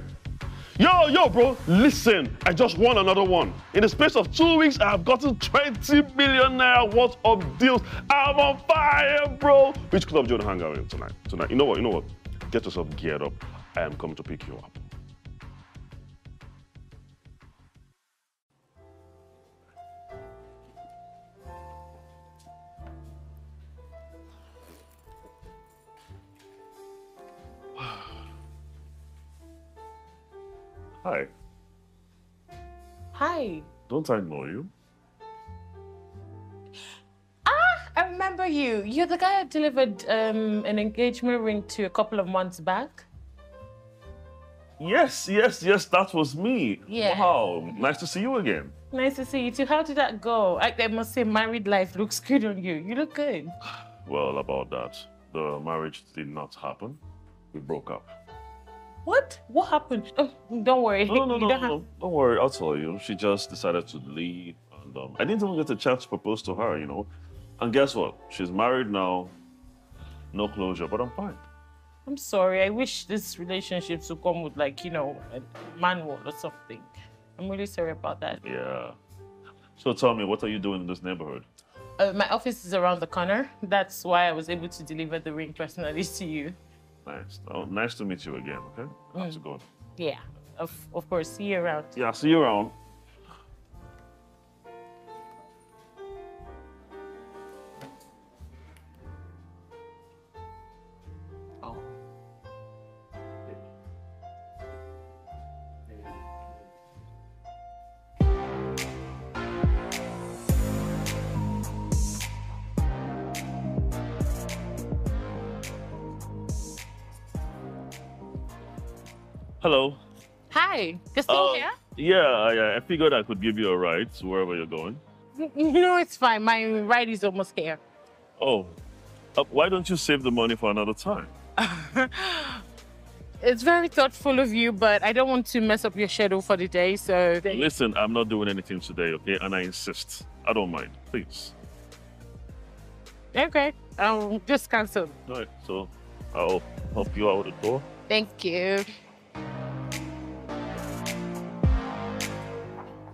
Yo, yo, bro, listen. I just won another one. In the space of two weeks, I have gotten 20 million naira worth of deals. I'm on fire, bro. Which club do you want to hang out in tonight? Tonight. You know what? You know what? Get yourself geared up. I am coming to pick you up. Hi. Hi. Don't I know you? I remember you. You're the guy I delivered um, an engagement ring to a couple of months back. Yes, yes, yes, that was me. Yeah. Wow, nice to see you again. Nice to see you too. How did that go? I, I must say, married life looks good on you. You look good. <sighs> Well, about that, the marriage did not happen. We broke up. What? What happened? Oh, don't worry. No, no, You no, don't no, have- no. Don't worry, I'll tell you. She just decided to leave, and um, I didn't even get a chance to propose to her, you know. And guess what? She's married now. No closure, but I'm fine. I'm sorry. I wish this relationship to come with like, you know, a manual or something. I'm really sorry about that. Yeah. So tell me, what are you doing in this neighborhood? Uh, my office is around the corner. That's why I was able to deliver the ring personally to you. Nice. Oh, nice to meet you again. Okay. How's it going? Yeah, of, of course. See you around. Yeah. See you around. Yeah, I, I figured I could give you a ride to wherever you're going. You know, it's fine. My ride is almost here. Oh, uh, why don't you save the money for another time? <laughs> It's very thoughtful of you, but I don't want to mess up your schedule for the day, so. Listen, I'm not doing anything today, okay? And I insist. I don't mind. Please. Okay, I'll just cancel. All right, so I'll help you out the door. Thank you.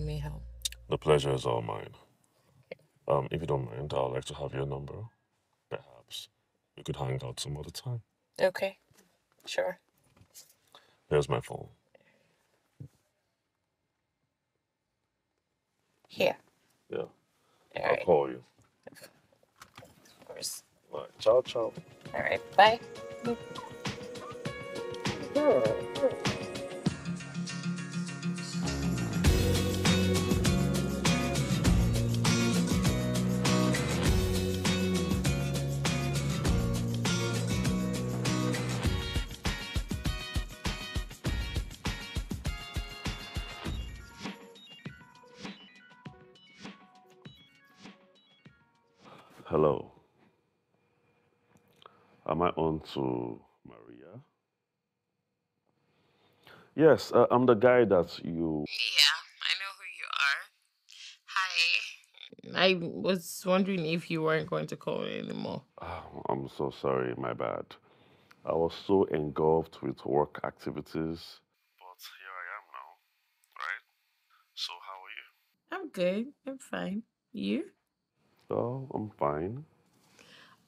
So much for bringing me home. The pleasure is all mine. Um, if you don't mind, I'd like to have your number. Perhaps we could hang out some other time. Okay, sure. Here's my phone. Here. Yeah. All I'll right, call you. of course. All right. Ciao, ciao. All right, bye. Hello. Am I on to Maria? Yes, uh, I'm the guy that you. Yeah, I know who you are. Hi. I was wondering if you weren't going to call anymore. Oh, I'm so sorry, my bad. I was so engulfed with work activities. But here I am now, right? So, how are you? I'm good. I'm fine. You? Oh, I'm fine.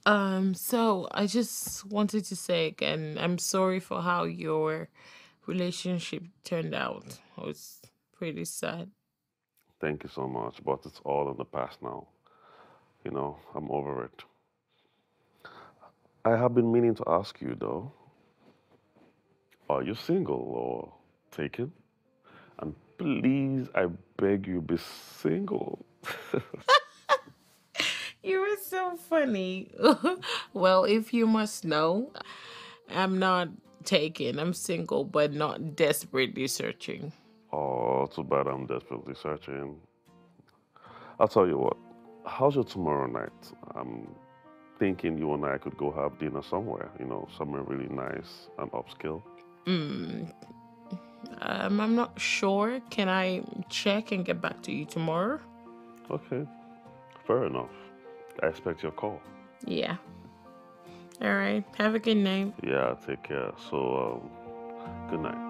Um, so I just wanted to say again, I'm sorry for how your relationship turned out. It was pretty sad. Thank you so much, but it's all in the past now. You know, I'm over it. I have been meaning to ask you though are you single or taken? And please, I beg you, be single. <laughs> You were so funny. <laughs> well, if you must know, I'm not taken. I'm single, but not desperately searching. Oh, too bad I'm desperately searching. I'll tell you what, how's your tomorrow night? I'm thinking you and I could go have dinner somewhere, you know, somewhere really nice and upscale. Mm. Um, I'm not sure. Can I check and get back to you tomorrow? Okay, fair enough. I expect your call. Yeah. All right. Have a good night. Yeah, take care. So, um, good night.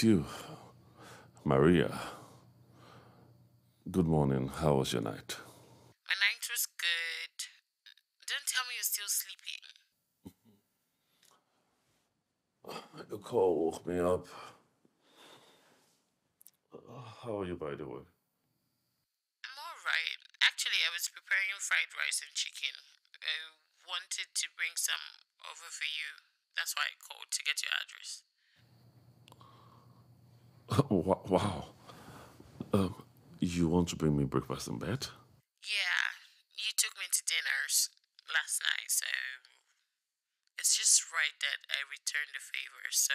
It's you, Maria. Good morning. How was your night? My night was good. Don't tell me you're still sleeping. Your call woke me up. How are you, by the way? I'm alright. Actually, I was preparing fried rice and chicken. I wanted to bring some over for you. That's why I called to get your address. Wa- wow. Um, you want to bring me breakfast in bed? Yeah, you took me to dinners last night, so it's just right that I return the favor. So,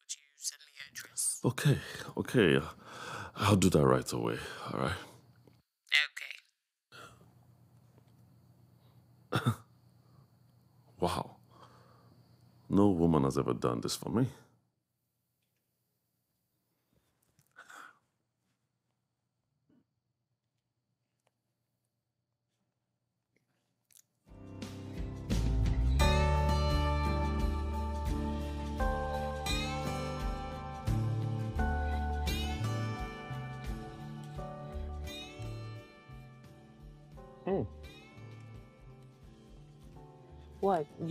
would you send me your address? Okay, okay. I'll do that right away, all right? Okay. <coughs> Wow. No woman has ever done this for me.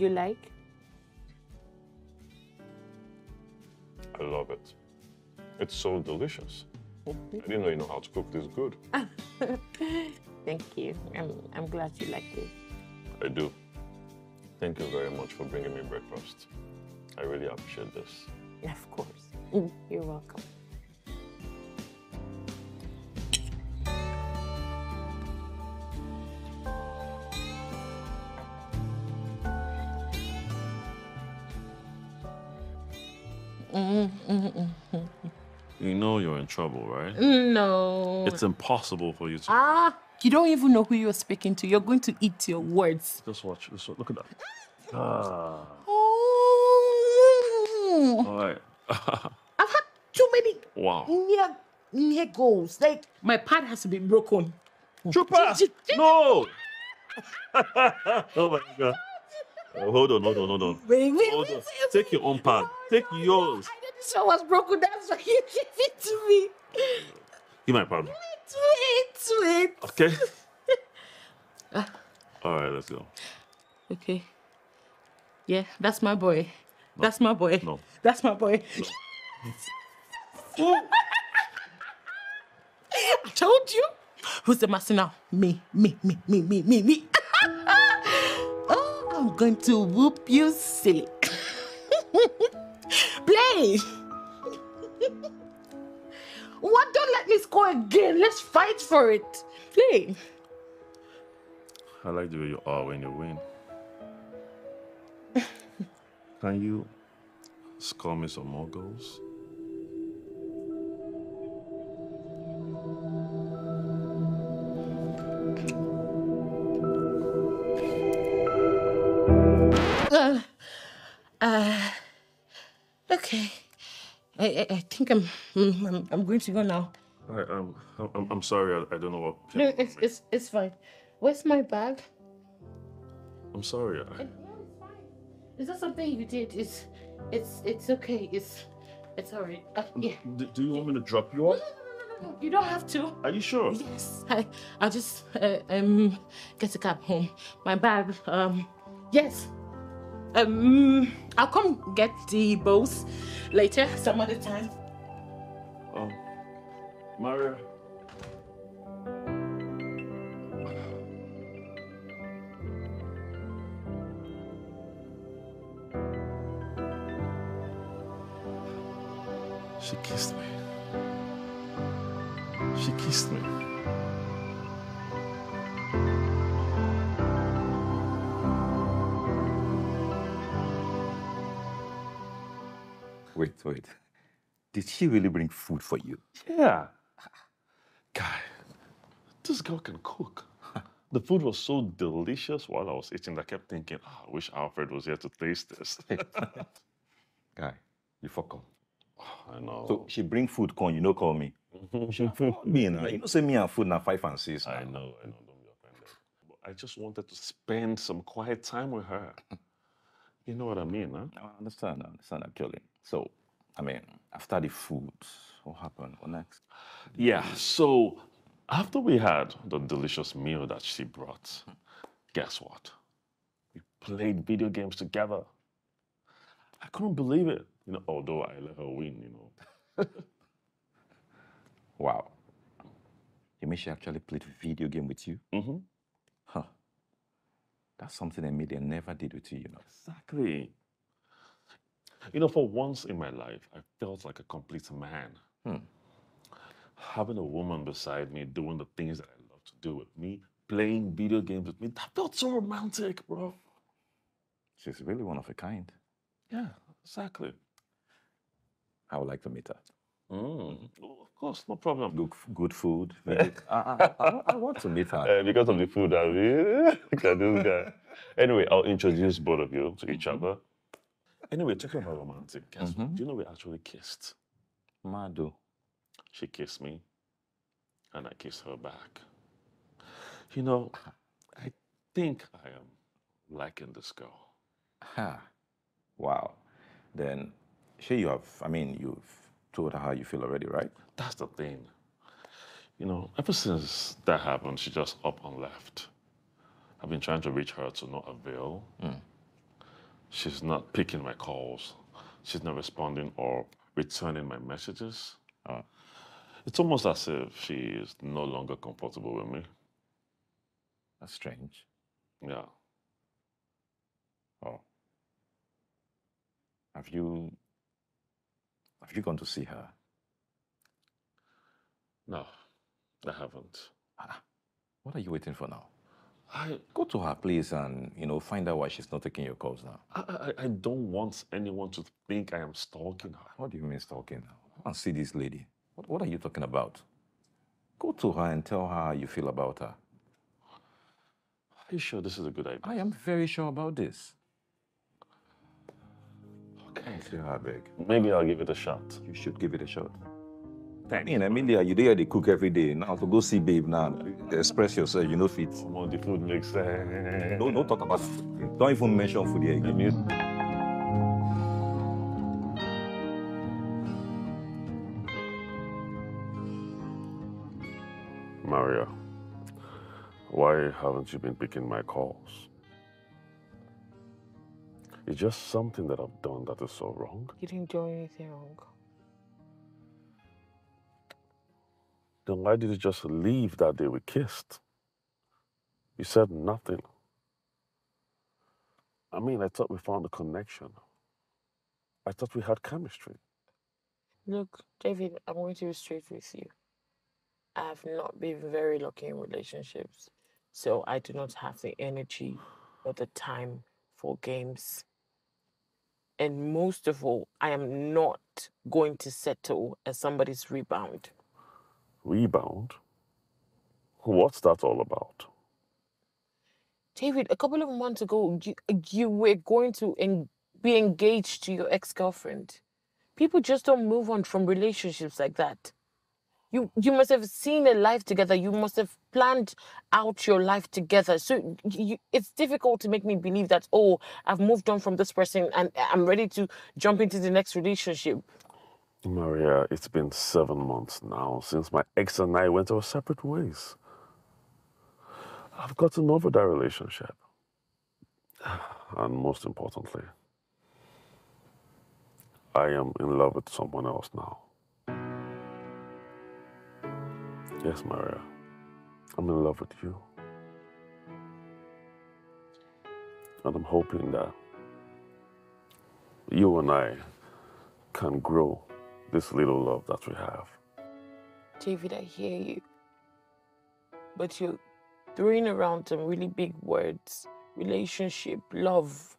You like? I love it. It's so delicious. Mm-hmm. I didn't know you know how to cook this good. <laughs> Thank you. I'm, I'm glad you like it. I do. Thank you very much for bringing me breakfast. I really appreciate this. Of course. <laughs> You're welcome. Trouble, right? No. It's impossible for you to. Ah, you don't even know who you're speaking to. You're going to eat your words. Just watch. Just watch. Look at that. <gasps> Ah. Oh. All right. <laughs> I've had too many wow. near near goals. Like my pad has to be broken. Chupa! No! <laughs> oh my god. Oh, hold on, hold on, hold on. Wait, wait, Hold on. wait, Take your own pad. Take yours. I know this one was broken. That's why you gave it to me. You my pad. Wait, wait. wait. Okay? <laughs> Ah. All right, let's go. Okay. Yeah, that's my boy. That's my boy. No. That's my boy. <laughs> I told you. Who's the master now? Me, me, me, me, me, me, me. <laughs> oh, I'm going to whoop you silly. Play. what? Don't let me score again. Let's fight for it. Play. I like the way you are when you win. Can you score me some more goals? I, I, I think I'm, mm, I'm I'm going to go now. I, I'm, I'm, I'm sorry, I, I don't know what. No, it's it's it's fine. Where's my bag? I'm sorry. I, Is that something you did? It's it's it's okay. It's it's alright. Uh, yeah. do, do you want me to drop you off? You don't have to. Are you sure? Yes. I I'll just uh, um get a cab home. My bag. Um yes. Um, I'll come get the bows later, some other time. Oh, Maria. She kissed me. She kissed me. Wait, wait. Did she really bring food for you? Yeah. Guy, this girl can cook. The food was so delicious while I was eating. I kept thinking, "Ah, I wish Alfred was here to taste this. <laughs> Guy, you fuck up. I know. So she bring food, come, you know, call me. <laughs> She call me now. You know, say me and food now five and six. I know, I know, don't be offended. But I just wanted to spend some quiet time with her. You know what I mean, huh? I understand, I understand actually. So, I mean, after the food, what happened? What next? Yeah, so after we had the delicious meal that she brought, guess what? We played video games together. I couldn't believe it, you know, although I let her win, you know. <laughs> Wow. You mean she actually played video game with you? Mm-hmm. Huh. That's something Emilia never did with you, you know. Exactly. You know, for once in my life, I felt like a complete man. Hmm. Having a woman beside me doing the things that I love to do with me, playing video games with me, that felt so romantic, bro. She's really one of a kind. Yeah, exactly. I would like to meet her. Mm. Oh, of course, no problem. Good, good food. <laughs> I, I, I, want to meet her. Uh, because of the food, I mean, <laughs> look at this guy. Anyway, I'll introduce both of you to each other. Anyway, talking about romantic? Mhm. Do you know we actually kissed? Mado. She kissed me, and I kissed her back. You know, I think I am liking this girl. Ha. Wow. Then, sure you have, I mean, you've told her how you feel already, right? That's the thing. You know, ever since that happened, she just up and left. I've been trying to reach her to no avail. She's not picking my calls. She's not responding or returning my messages. Oh. It's almost as if she is no longer comfortable with me. That's strange. Yeah. Oh. Have you, have you gone to see her? No, I haven't. Ah, what are you waiting for now? I, Go to her place and, you know, find out why she's not taking your calls now. I, I, I don't want anyone to think I am stalking her. What do you mean stalking? Come and see this lady. What, what are you talking about? Go to her and tell her how you feel about her. Are you sure this is a good idea? I am very sure about this. Okay. See her, beg. Maybe I'll give it a shot. You should give it a shot. Thank Me and Emilia, you there they cook every day. Now to go see babe now, express yourself, you know fit. Well, the food makes sense. No, no talk about food. Don't even mention food here I again. mean, Maria, why haven't you been picking my calls? It's just something that I've done that is so wrong. You didn't do anything wrong. Then why did you just leave that day we kissed? You said nothing. I mean, I thought we found a connection. I thought we had chemistry. Look, David, I'm going to be straight with you. I have not been very lucky in relationships, so I do not have the energy or the time for games. And most of all, I am not going to settle as somebody's rebound. Rebound? What's that all about? David, a couple of months ago, you, you were going to en- be engaged to your ex girlfriend. People just don't move on from relationships like that. You, you must have seen a life together. You must have planned out your life together. So you, it's difficult to make me believe that, oh, I've moved on from this person and I'm ready to jump into the next relationship. Maria, it's been seven months now since my ex and I went our separate ways. I've gotten over that relationship. And most importantly, I am in love with someone else now. Yes, Maria, I'm in love with you. And I'm hoping that you and I can grow this little love that we have. David, I hear you. But you're throwing around some really big words relationship, love.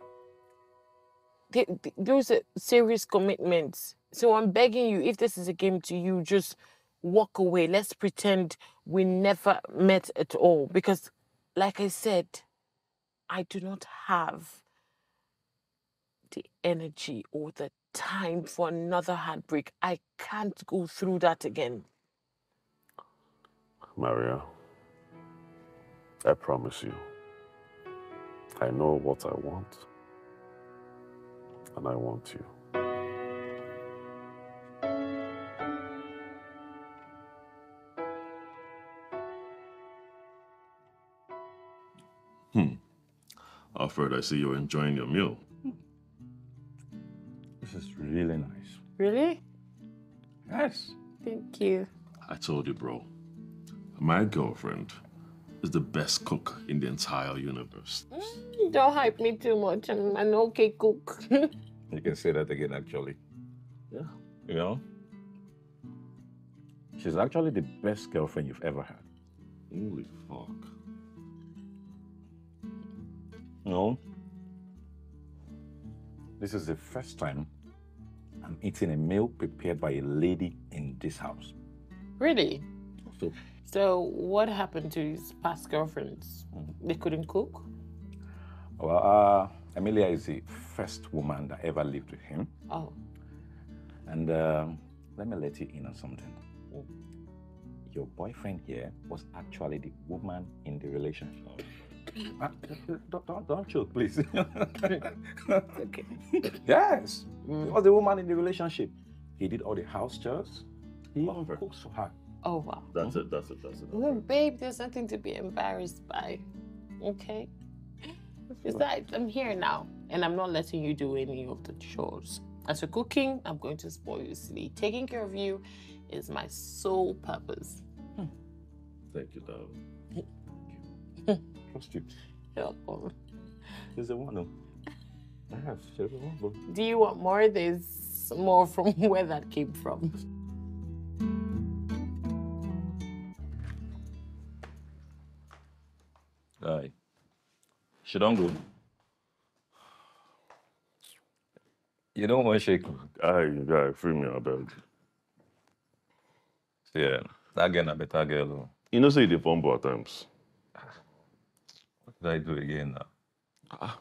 Th- th- Those are serious commitments. So I'm begging you, if this is a game to you, just walk away. Let's pretend we never met at all. Because, like I said, I do not have the energy or the time for another heartbreak. I can't go through that again. Maria, I promise you, I know what I want, and I want you. Hmm. Alfred, I see you're enjoying your meal. This is really nice. Really? Yes. Thank you. I told you, bro. My girlfriend is the best cook in the entire universe. Mm, don't hype me too much. I'm an okay cook. <laughs> You can say that again, actually. Yeah. You know? She's actually the best girlfriend you've ever had. Holy fuck. No. This is the first time I'm eating a meal prepared by a lady in this house. really? So, So, what happened to his past girlfriends? They couldn't cook? well, uh, Emilia is the first woman that ever lived with him. Oh. And um, let me let you in on something. Your boyfriend here was actually the woman in the relationship. Ah, <laughs> don't, don't, don't choke, please. Okay. <laughs> yes, he was the woman in the relationship. He did all the house chores. He Lover. cooks for her. Oh, wow. That's it, that's it, that's it. Well, babe, there's nothing to be embarrassed by. Okay? Besides, I'm here now, and I'm not letting you do any of the chores. As for cooking, I'm going to spoil you silly. Taking care of you is my sole purpose. Thank you, darling. Trust you. You're welcome. She's the one. who- Yes, she's the one. Do you want more? There's more from <laughs> where that came from. Aye. She don't go. You don't want shake. Guy, guy, free me, I beg. Yeah, that girl a better girl. You know, say you dey fumble at times. Did I do again now?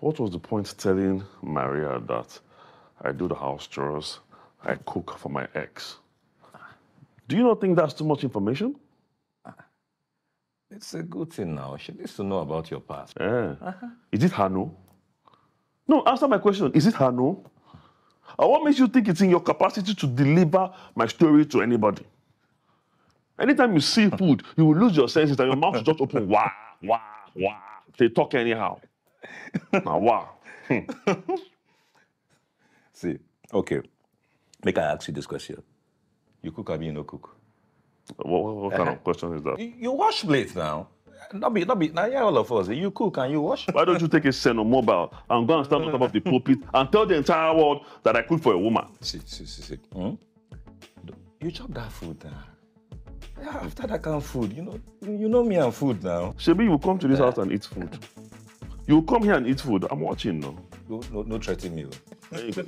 What was the point telling Maria that I do the house chores, I cook for my ex? Do you not think that's too much information? It's a good thing now. She needs to know about your past. Eh. Is it her no? No, answer my question. Is it her no? And what makes you think it's in your capacity to deliver my story to anybody? Anytime you see food, you will lose your senses and your mouth will just open. Wah, wah, wah. They talk anyhow. now, <laughs> wow. Hmm. <laughs> See, okay. Make I ask you this question. You cook or you no cook? What, what, what kind of uh-huh. question is that? You, you wash plates now. Not be, not be. Now, yeah, all of us. You cook and you wash. Why don't you take a cell on mobile and go and stand on top of the <laughs> pulpit and tell the entire world that I cook for a woman? See, see, see, see. Hmm? You chop that food now. Yeah, <laughs> after that kind of food, you know, you, know me and food now. Shebi, you will come to this house and eat food. You will come here and eat food. I'm watching now. No, no, no threatening me.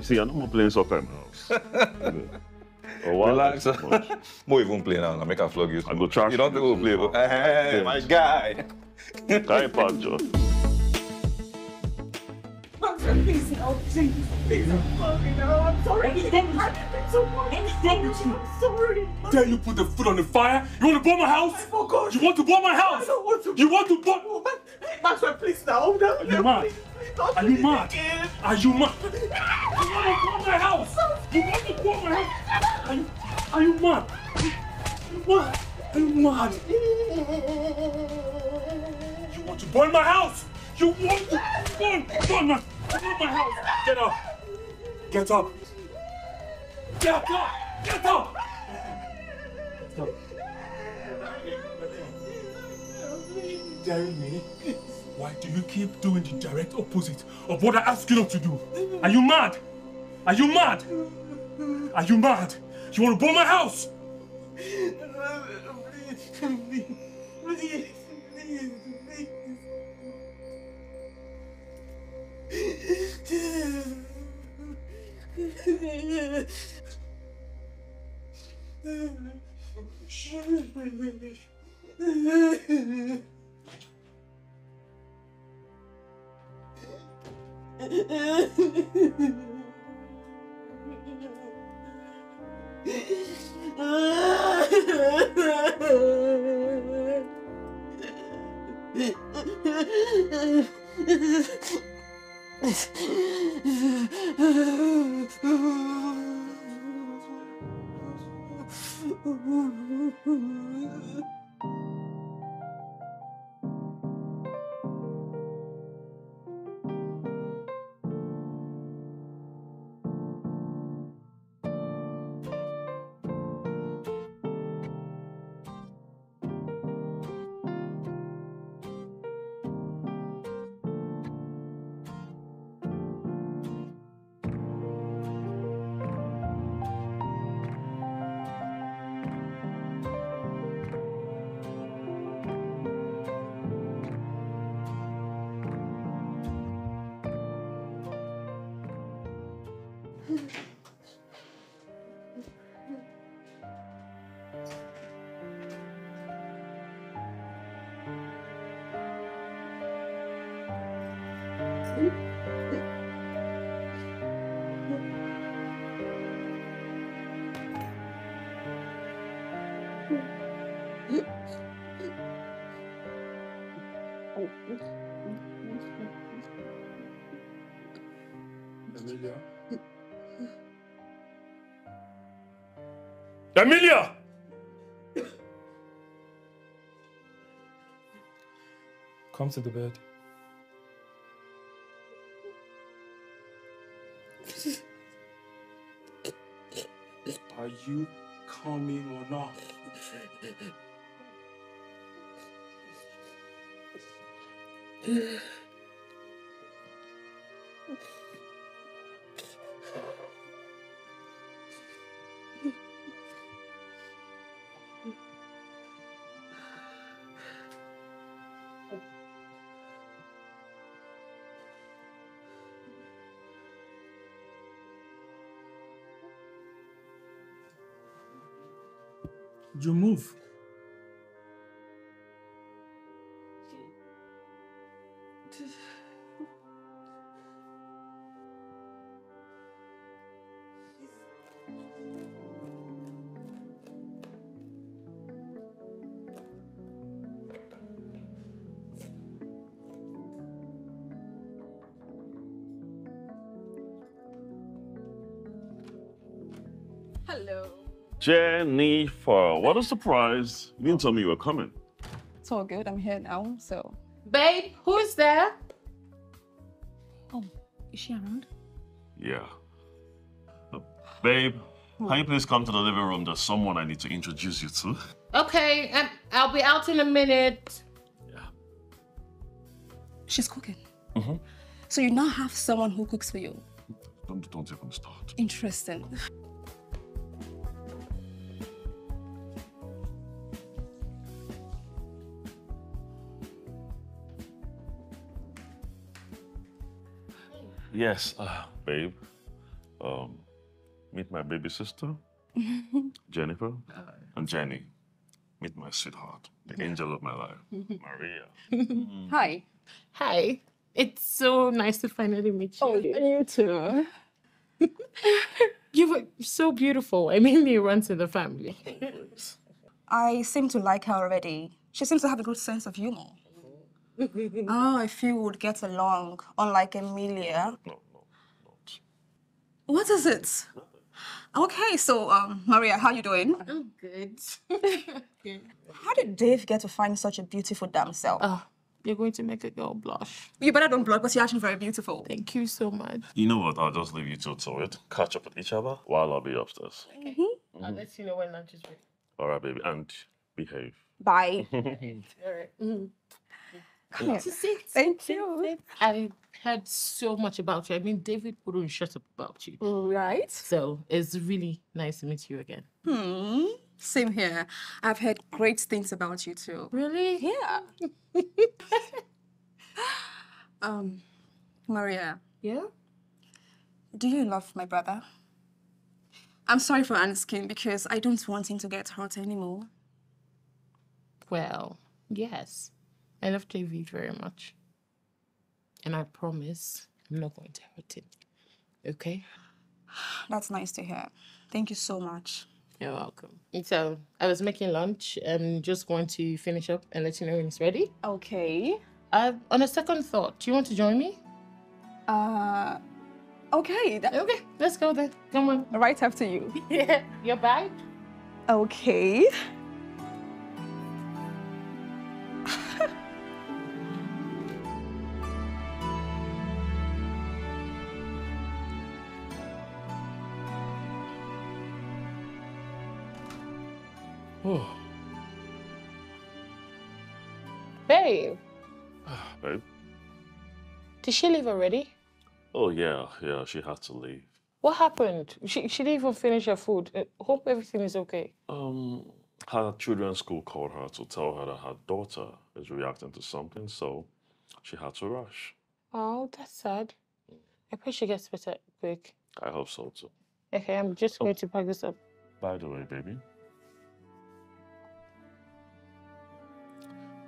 See, I'm not playing soccer in my house. <laughs> oh, wow. Relax. <laughs> More even play now. I make a flog you. I go trash You don't think we'll play. Hey, eh, my guy. Part, Joe. Please, no, please, please, I'm sorry, no, I'm sorry. I've been so I'm sorry. Dare you put the food on the fire? You want to burn my house? Oh, forgot. You want to burn my I house? don't want to. You want to burn? Oh, man. Maxwell, please now. No, Are no, you mad? Please, please, don't Are you mad? again. Are you mad? You want to burn my house? You want to burn my house? Are you, are you mad? Are you mad? Are you mad? You want to burn my house? You want to burn, burn my, burn my house? Get up. Get up. Get up. Get up. Get me? Why do you keep doing the direct opposite of what I ask you not to do? Are you mad? Are you mad? Are you mad? You want to bomb my house? Emilia. <laughs> Oh, <laughs> <laughs> Emilia! Come to the bed. Are you coming or not? <laughs> You um move. Jennifer, what a surprise. You didn't tell me you were coming. It's all good. I'm here now, so. Babe, who's there? Oh, is she around? Yeah. Uh, babe, can you please come to the living room? There's someone I need to introduce you to. Okay, um, I'll be out in a minute. Yeah. She's cooking. Mhm. So you now have someone who cooks for you. Don't, don't even start. Interesting. Yes, uh, babe. Um, meet my baby sister, <laughs> Jennifer, and Jenny. Meet my sweetheart, the angel of my life, <laughs> Maria. <laughs> Hi. Hi. It's so nice to finally meet you. Oh, you too. You were so beautiful. I made me run to the family. I seem to like her already. She seems to have a good sense of humor. Oh, I feel we would get along, unlike Emilia. No, no, not. What is it? Okay, so um, Maria, how you doing? I'm good. <laughs> How did Dave get to find such a beautiful damsel? oh, ah, you're going to make a girl blush. you better don't block, because you're actually very beautiful. Thank you so much. You know what? I'll just leave you two to it. Catch up with each other while I'll be upstairs. Okay. Mm-hmm. Mm-hmm. I'll let you know when lunch is ready. All right, baby. And behave. Bye. <laughs> All right. Come here. Thank you. I heard so much about you. I mean, David wouldn't shut up about you. Right. So it's really nice to meet you again. Hmm. Same here. I've heard great things about you too. Really? Yeah. <laughs> um, Maria, Yeah? do you love my brother? I'm sorry for asking because I don't want him to get hurt anymore. Well, yes. I love David very much. And I promise I'm not going to hurt him. Okay? That's nice to hear. Thank you so much. You're welcome. So I was making lunch. I'm just going to finish up and let you know when it's ready. Okay. Uh, on a second thought, do you want to join me? Uh, okay. Okay, let's go then. Come on. right after you. <laughs> Yeah, your bag? Okay. Did she leave already? Oh, yeah, yeah, she had to leave. What happened? She, she didn't even finish her food. Uh, hope everything is okay. Um, her children's school called her to tell her that her daughter is reacting to something, so she had to rush. Oh, that's sad. I pray she gets better quick. I hope so too. Okay, I'm just going to pack this up. By the way, baby.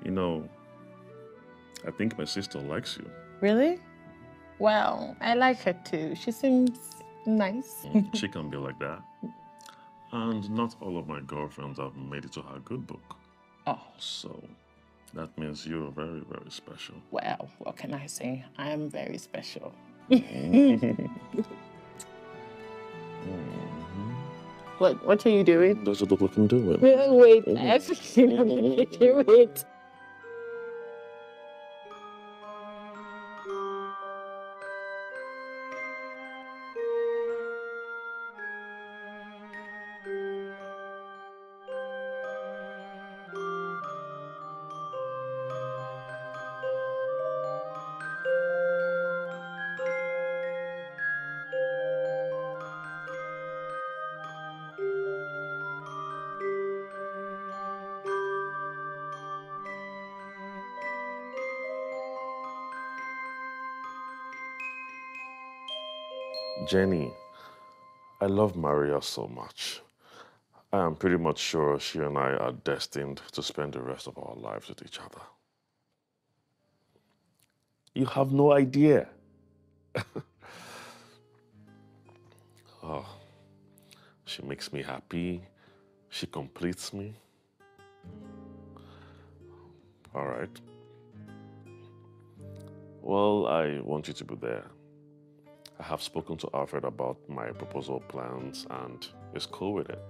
You know, I think my sister likes you. Really? Well, I like her too. She seems nice. Mm, <laughs> she can be like that. And not all of my girlfriends have made it to her good book. Oh, So that means you're very, very special. well, what can I say? I am very special. <laughs> What What are you doing? That's what we can do. it. <laughs> Wait, I have to clean up. Wait. Jenny, I love Maria so much. I am pretty much sure she and I are destined to spend the rest of our lives with each other. You have no idea. <laughs> oh, she makes me happy. She completes me. All right. Well, I want you to be there. I have spoken to Alfred about my proposal plans and is cool with it.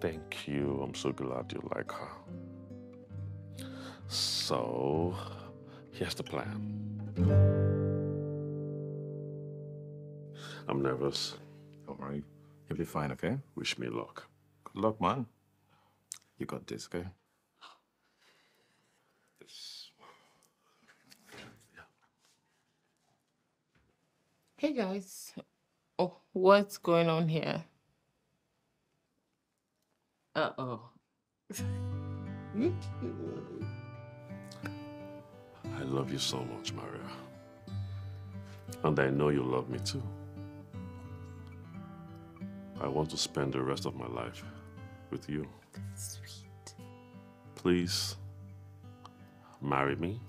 Thank you. I'm so glad you like her. So, here's the plan. I'm nervous. All right. You'll be fine, okay? Wish me luck. Good luck, man. You got this, okay? Hey guys. Oh, what's going on here? Uh oh. <laughs> I love you so much, Maria. And I know you love me too. I want to spend the rest of my life with you. Sweet. Please marry me.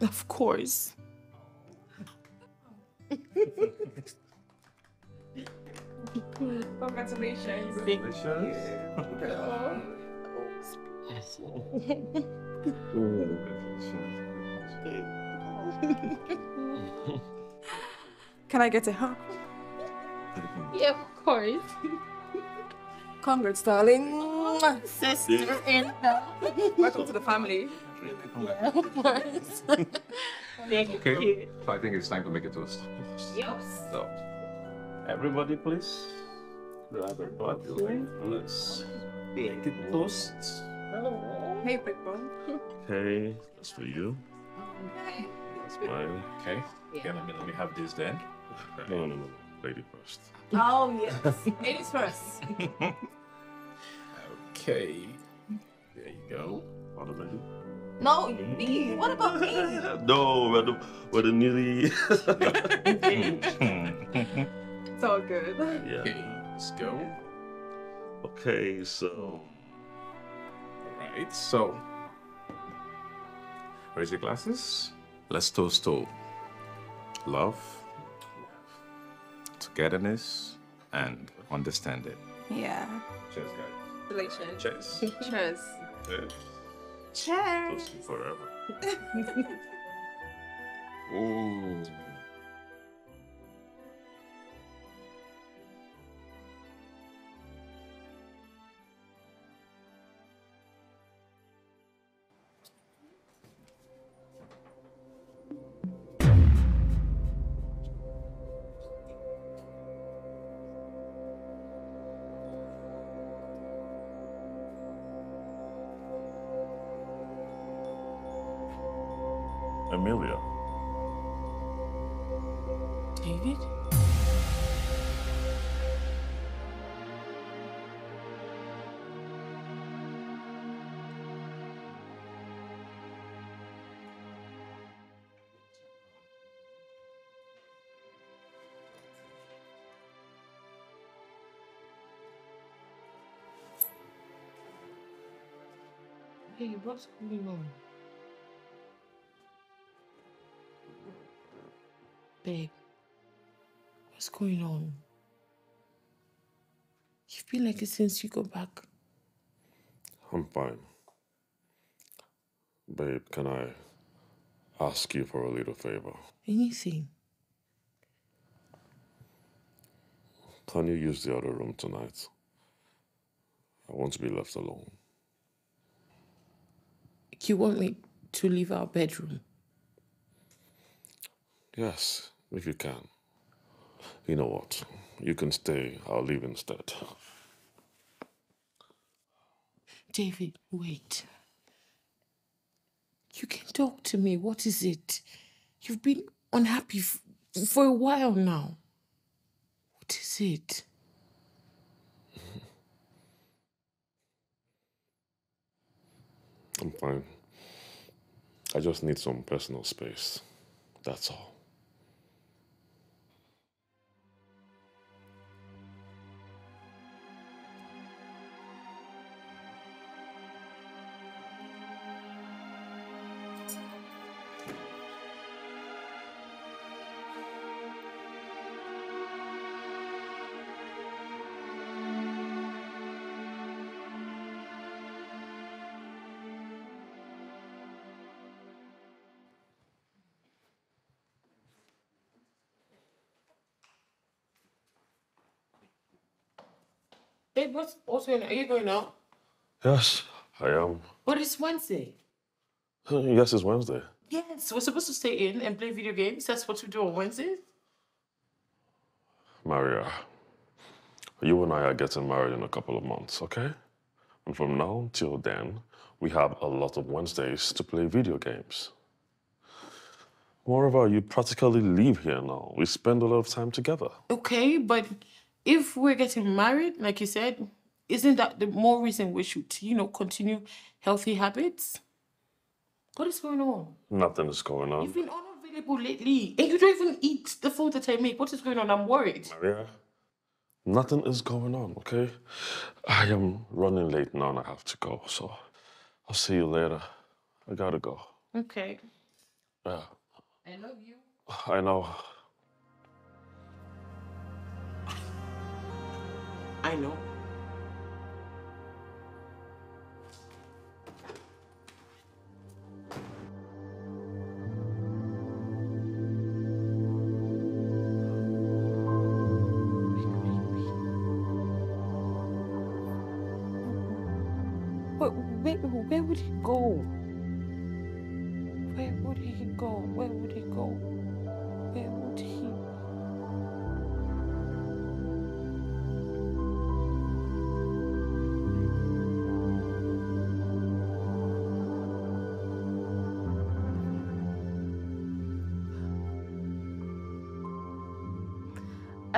Of course. <laughs> Congratulations. Can I get a hug? Yeah, of course. Congrats, darling. Sister in Welcome to the family. of course. <laughs> Thank Okay. you. So I think it's time to make a toast. Yes. So, everybody, please. Grab everybody. Let's make a toast. Hey, big bone. Okay, that's for you. Okay. That's mine. Okay. Yeah, let me let me have this then. No, no, no, no. Lady first. Oh, yes. Ladies first. <laughs> Okay. There you go. What am I doing? No, me. What about me? <laughs> No, we're the, we're the nearly. It's all good. yeah. Okay, let's go. Okay, so. Alright, so raise your glasses. Let's toast to love, togetherness, and understanding. Yeah. Cheers, guys. Relations. Cheers. Cheers. Cheers. Cheers. Toast you forever. <laughs> <laughs> Ooh. Emilia. David? Hey, what's going on? Babe, what's going on? You've been like this since you got back. I'm fine. Babe, can I ask you for a little favor? Anything. Can you use the other room tonight? I want to be left alone. You want me to leave our bedroom? Yes, if you can. You know what? You can stay. I'll leave instead. David, wait. You can talk to me. What is it? You've been unhappy f- for a while now. What is it? I'm fine. I just need some personal space. That's all. What's, going on? Are you going out? Yes, I am. But it's Wednesday. Hmm, yes, it's Wednesday. Yes, we're supposed to stay in and play video games. That's what we do on Wednesdays. Maria, you and I are getting married in a couple of months, okay? And from now till then, we have a lot of Wednesdays to play video games. Moreover, you practically live here now. We spend a lot of time together. Okay, but if we're getting married, like you said, isn't that the more reason we should, you know, continue healthy habits? What is going on? Nothing is going on. You've been unavailable lately, and you don't even eat the food that I make. What is going on? I'm worried. Maria, nothing is going on, okay? I am running late now and I have to go, so I'll see you later. I gotta go. Okay. Yeah, I love you. I know. I know. Where, where, where would he go? Where would he go? Where would he go?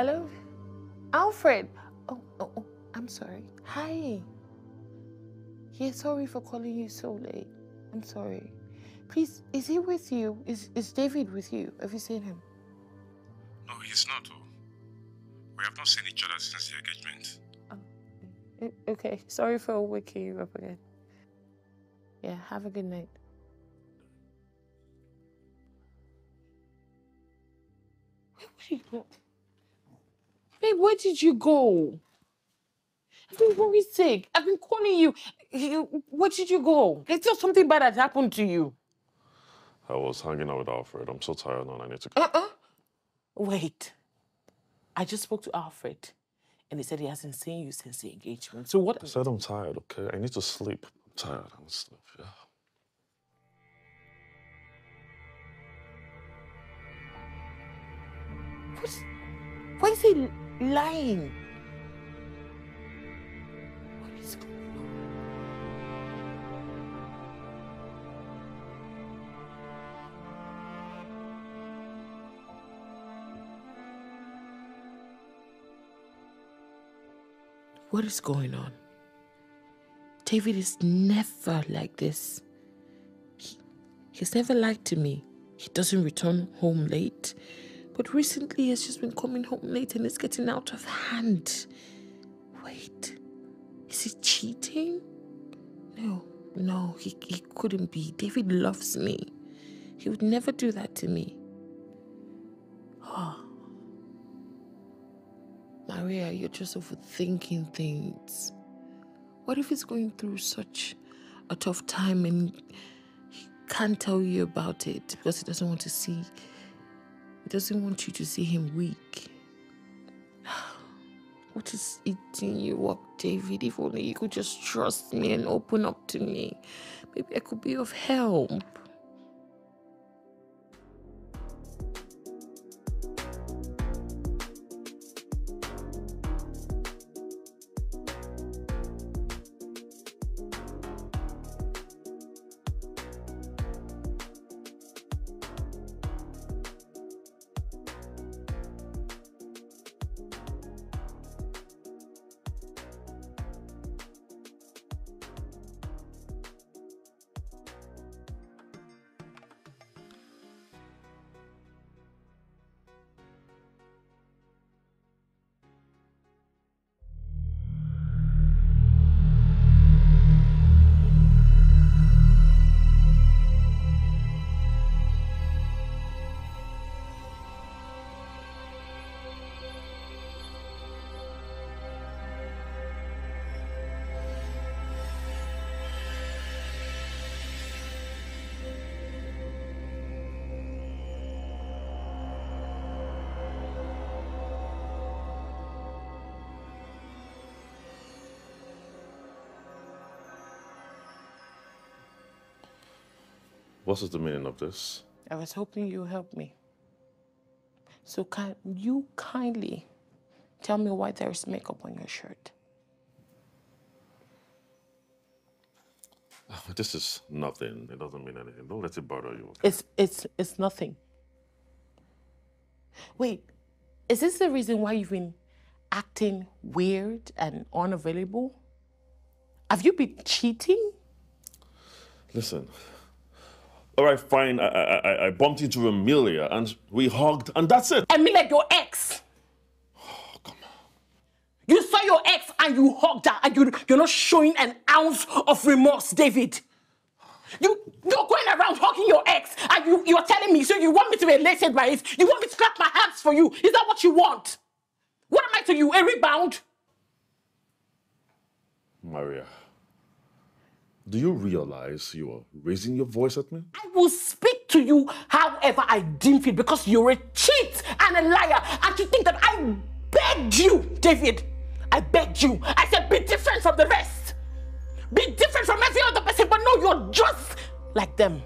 Hello? Alfred. Oh, oh, oh, I'm sorry. Hi. Yeah, sorry for calling you so late. I'm sorry. Please, is he with you? Is is David with you? Have you seen him? No, he's not. Oh. We have not seen each other since the engagement. O- Okay, sorry for waking you up again. Yeah, have a good night. Where did you go? Babe, where did you go? I've been worried sick. I've been calling you. Where did you go? It's just something bad had happened to you. I was hanging out with Alfred. I'm so tired now and I need to go. Uh-uh. Wait. I just spoke to Alfred, and he said he hasn't seen you since the engagement. So what? I said I'm tired, okay? I need to sleep. I'm tired. I'm sleep, yeah. What's, why is he lying? What is going on? What is going on? David is never like this. He, he's never lied to me. He doesn't return home late. But recently, he's just been coming home late and it's getting out of hand. Wait, is he cheating? No, no, he, he couldn't be. David loves me. He would never do that to me. Oh. Maria, you're just overthinking things. What if he's going through such a tough time and he can't tell you about it because he doesn't want to see doesn't want you to see him weak. <sighs> What is eating you up, David? If only you could just trust me and open up to me. Maybe I could be of help. What is the meaning of this? I was hoping you help me. So can you kindly tell me why there is makeup on your shirt? Ah, this is nothing. It doesn't mean anything. Don't let it bother you. It's it's it's nothing. Wait, is this the reason why you've been acting weird and unavailable? Have you been cheating? Listen. All right, fine. I, I, I- I bumped into Emilia and we hugged, and that's it. I mean, like your ex. Oh, <sighs> come on. You saw your ex and you hugged her, and you, you're not showing an ounce of remorse, David. You, you're going around hugging your ex, and you, you're telling me, so you want me to be elated by it? You want me to clap my hands for you? Is that what you want? What am I to you, a rebound? Maria, do you realize you are raising your voice at me? I will speak to you however I deem fit because you're a cheat and a liar, and you think that I begged you, David. I begged you. I said, be different from the rest. Be different from every other person, but no, you're just like them.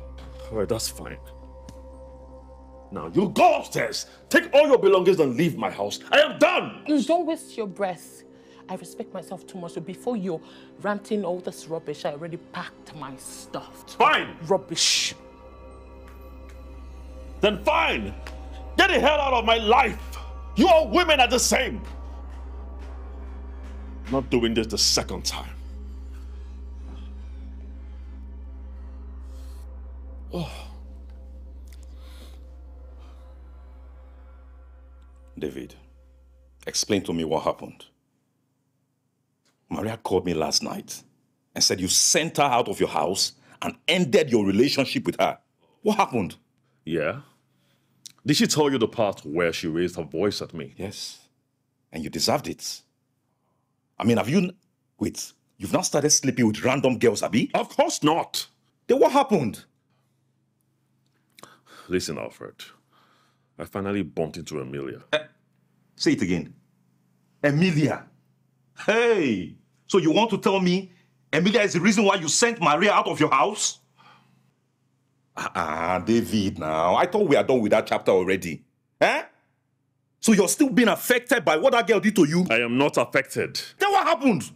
All right, that's fine. Now, you go upstairs, take all your belongings, and leave my house. I am done! Please don't waste your breath. I respect myself too much, so before you're ranting all this rubbish, I already packed my stuff. Fine! Rubbish. Then fine! Get the hell out of my life! You all women are the same. Not doing this the second time. Oh. David, explain to me what happened. Maria called me last night and said you sent her out of your house and ended your relationship with her. What happened? Yeah? Did she tell you the part where she raised her voice at me? Yes. And you deserved it. I mean, have you. Wait, you've not started sleeping with random girls, Abby? Of course not. Then what happened? Listen, Alfred. I finally bumped into Emilia. Eh, say it again. Emilia. Hey, so you want to tell me Emilia is the reason why you sent Maria out of your house? Ah, ah, David, now. I thought we are done with that chapter already. Eh? So you're still being affected by what that girl did to you? I am not affected. Then what happened?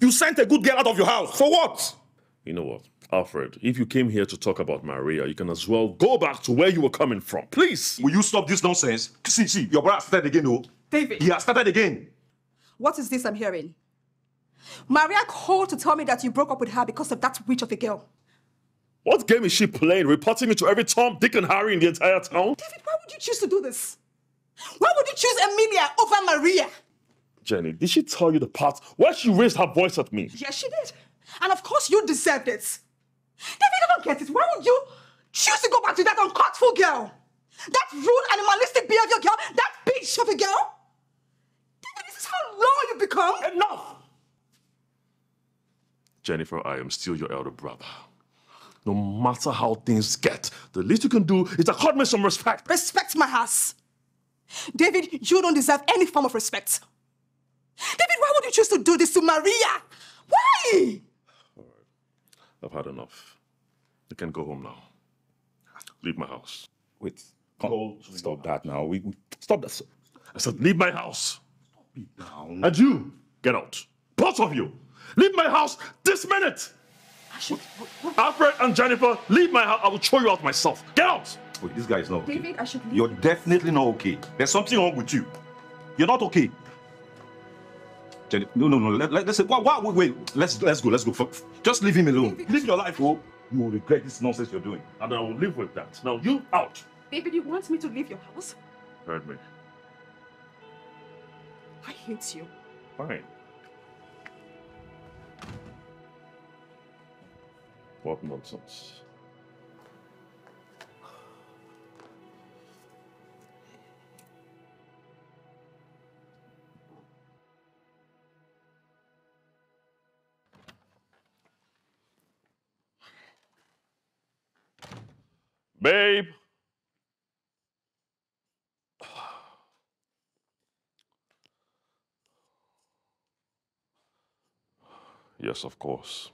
You sent a good girl out of your house. For what? You know what, Alfred, if you came here to talk about Maria, you can as well go back to where you were coming from. Please. Will you stop this nonsense? See, see, your brother started again, oh. David. He has started again. What is this I'm hearing? Maria called to tell me that you broke up with her because of that witch of a girl. What game is she playing? Reporting me to every Tom, Dick, and Harry in the entire town? David, why would you choose to do this? Why would you choose Emilia over Maria? Jenny, did she tell you the part where she raised her voice at me? Yes, she did. And of course, you deserved it. David, I don't get it. Why would you choose to go back to that uncouthful girl? That rude, animalistic behavior girl? That bitch of a girl? David, this is how low you become. Enough! Jennifer, I am still your elder brother. No matter how things get, the least you can do is accord me some respect. Respect my ass. David, you don't deserve any form of respect. David, why would you choose to do this to Maria? Why? I've had enough. You can go home now. Leave my house. Wait. Come, stop that now. We, we- stop that. I said, leave my house. Now. And you, get out. Both of you, leave my house this minute. Alfred and Jennifer, leave my house. I will throw you out myself. Get out. Wait, this guy is not okay. David, I should leave. You're definitely not okay. There's something wrong with you. You're not okay. Jenny, no, no, no. Let, let, us say, wait, wait, wait. Let's let's go. Let's go. F- Just leave him alone. David, Live your life, oh. You will regret this nonsense you're doing. And I will live with that. Now you out. David, you want me to leave your house? Heard me. I hate you. Fine. What nonsense. Babe. Yes, of course.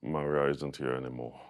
Maria isn't here anymore.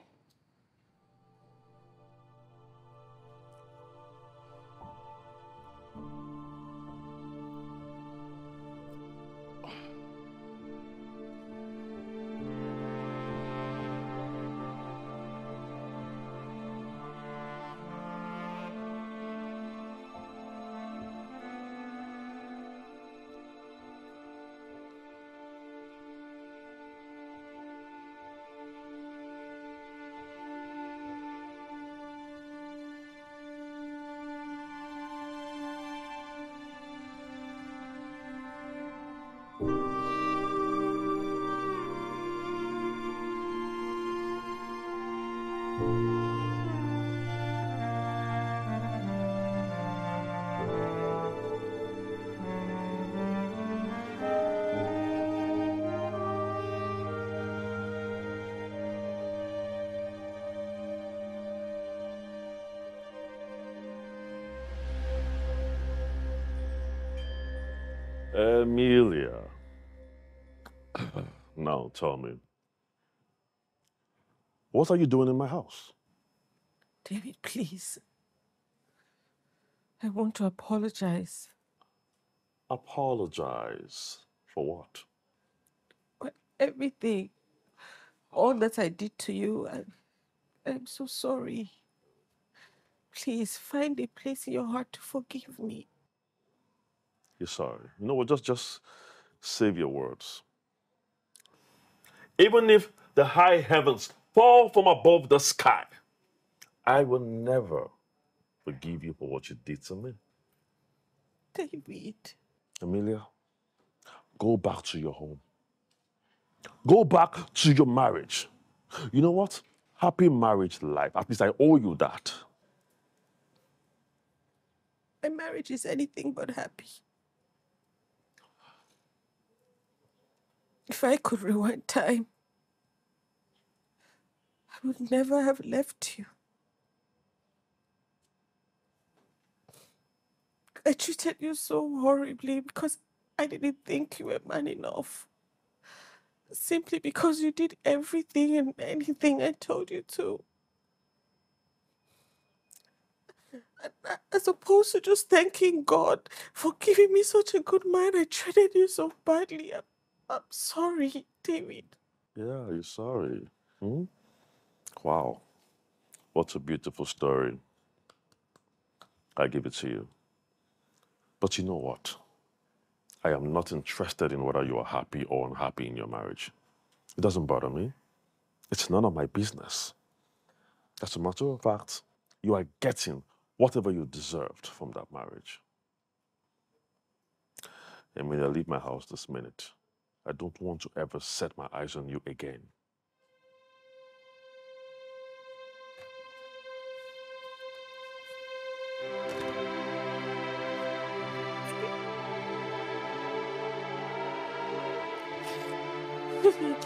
Tell me, what are you doing in my house? David, please. I want to apologize. Apologize for what? for everything. All that I did to you. I, I'm so sorry. please find a place in your heart to forgive me. You're sorry. You know what? Just just save your words. Even if the high heavens fall from above the sky, I will never forgive you for what you did to me. David. Emilia, go back to your home. Go back to your marriage. You know what? Happy marriage life. At least I owe you that. My marriage is anything but happy. If I could rewind time, I would never have left you. I treated you so horribly because I didn't think you were man enough. Simply because you did everything and anything I told you to. As opposed to just thanking God for giving me such a good man, I treated you so badly. I'm, I'm sorry, David. Yeah, you're sorry. Hmm? Wow. What a beautiful story. I give it to you. But you know what? I am not interested in whether you are happy or unhappy in your marriage. It doesn't bother me. It's none of my business. As a matter of fact, you are getting whatever you deserved from that marriage. Emilia, leave my house this minute. I don't want to ever set my eyes on you again.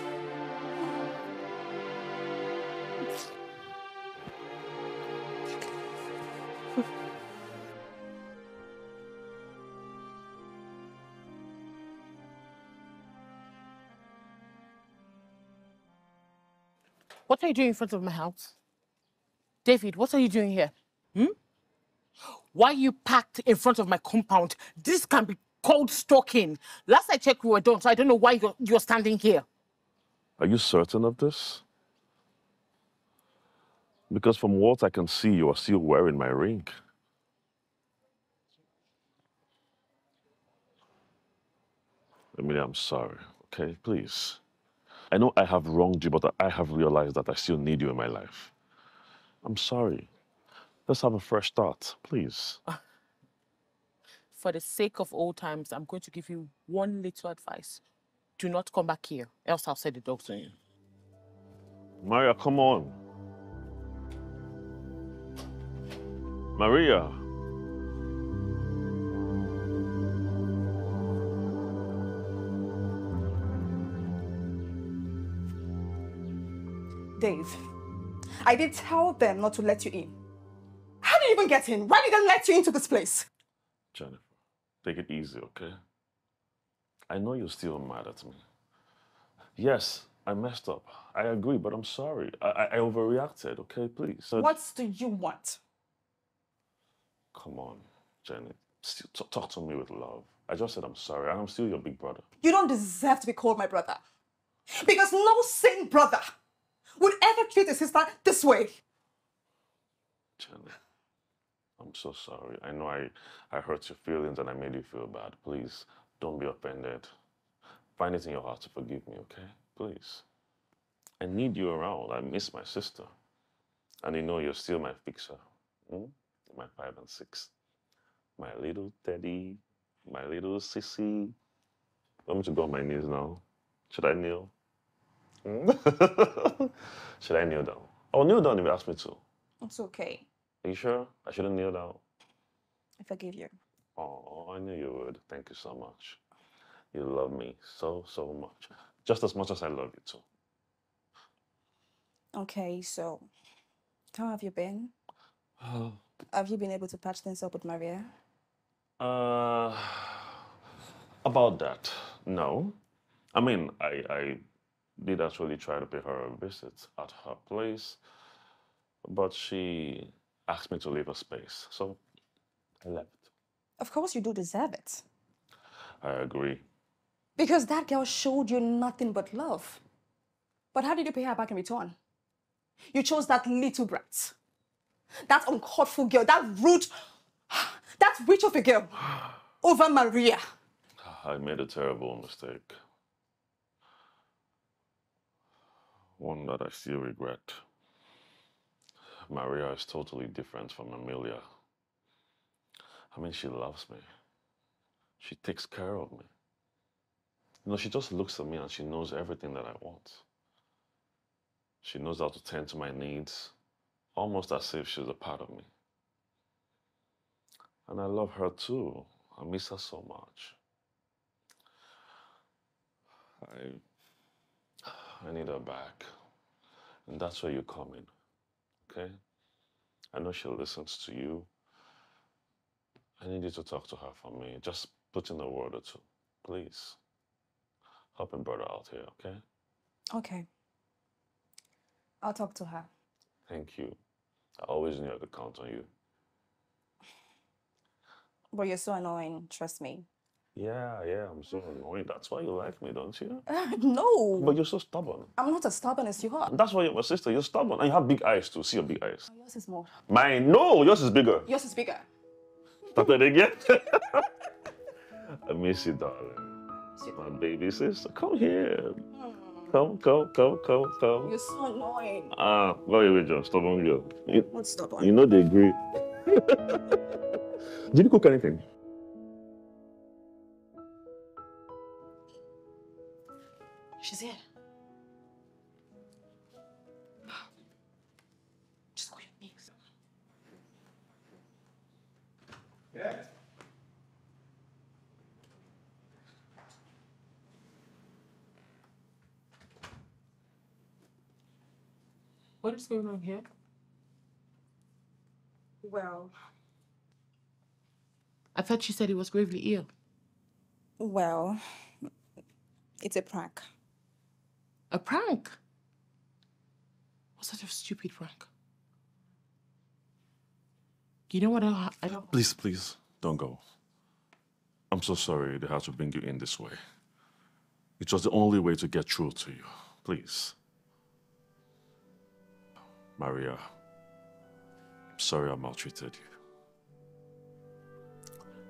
<laughs> are you doing in front of my house? David, what are you doing here? Hmm? Why are you packed in front of my compound? This can be called stalking. Last I checked, we were done, so I don't know why you're, you're standing here. Are you certain of this? Because from what I can see, you are still wearing my ring. Emilia, I'm sorry, okay? Please. I know I have wronged you, but I have realized that I still need you in my life. I'm sorry. Let's have a fresh start, please. For the sake of old times, I'm going to give you one little advice. Do not come back here, else I'll send the dogs on you. Maria, come on. Maria. Dave, I did tell them not to let you in. How did you even get in? Why did they let you into this place? Jennifer, take it easy, okay? I know you're still mad at me. Yes, I messed up. I agree, but I'm sorry. I, I, I overreacted, okay? Please. So- What do you want? Come on, Jenny. Still, talk to me with love. I just said I'm sorry, and I'm still your big brother. You don't deserve to be called my brother. Because no sane brother would ever treat a sister this way. Jenny, I'm so sorry. I know I, I hurt your feelings and I made you feel bad. Please, don't be offended. Find it in your heart to forgive me, okay? Please. I need you around. I miss my sister. And you know you're still my fixer. hmm? My five and six. My little teddy. My little sissy. Me to go on my knees now? Should I kneel? Hmm? <laughs> Should I kneel down? Oh, kneel down if you ask me to. It's okay. Are you sure? I shouldn't kneel down. I forgive you. Oh, I knew you would. Thank you so much. You love me so, so much. Just as much as I love you too. Okay, so how have you been? Uh, Have you been able to patch things up with Maria? uh, about that, no. I mean, I, I did actually try to pay her a visit at her place, but she asked me to leave her space, so I left. Of course, you do deserve it. I agree. Because that girl showed you nothing but love. But how did you pay her back in return? You chose that little brat. That uncouthful girl, that rude, that witch of a girl over Maria. <sighs> I made a terrible mistake. One that I still regret. Maria is totally different from Emilia. I mean, she loves me. She takes care of me. You know, she just looks at me and she knows everything that I want. She knows how to tend to my needs, almost as if she's a part of me. And I love her too. I miss her so much. I I need her back. And that's where you come in. Okay? I know she listens to you. I need you to talk to her for me. Just put in a word or two. Please. Help him brother out here, okay? Okay. I'll talk to her. Thank you. I always knew I could count on you. But you're so annoying, trust me. Yeah, yeah, I'm so annoying. That's why you like me, don't you? <laughs> no. But you're so stubborn. I'm not as stubborn as you are. That's why you're my sister. You're stubborn. And you have big eyes too. See your big eyes. Yours is more. Mine, no, yours is bigger. Yours is bigger. Started again. <laughs> I miss you, darling. My baby sister. Come here. Come, come, come, come, come. You're so annoying. Ah, go away, John. Stubborn girl. You, What's stubborn? you know they agree. <laughs> Did you cook anything? She's here. Just go on your knees. What is going on here? Well, I thought you said he was gravely ill. well, it's a prank. A prank? What sort of stupid prank? You know what? I, I don't. Please, please, don't go. I'm so sorry they had to bring you in this way. It was the only way to get through to you. Please. Maria, I'm sorry I maltreated you.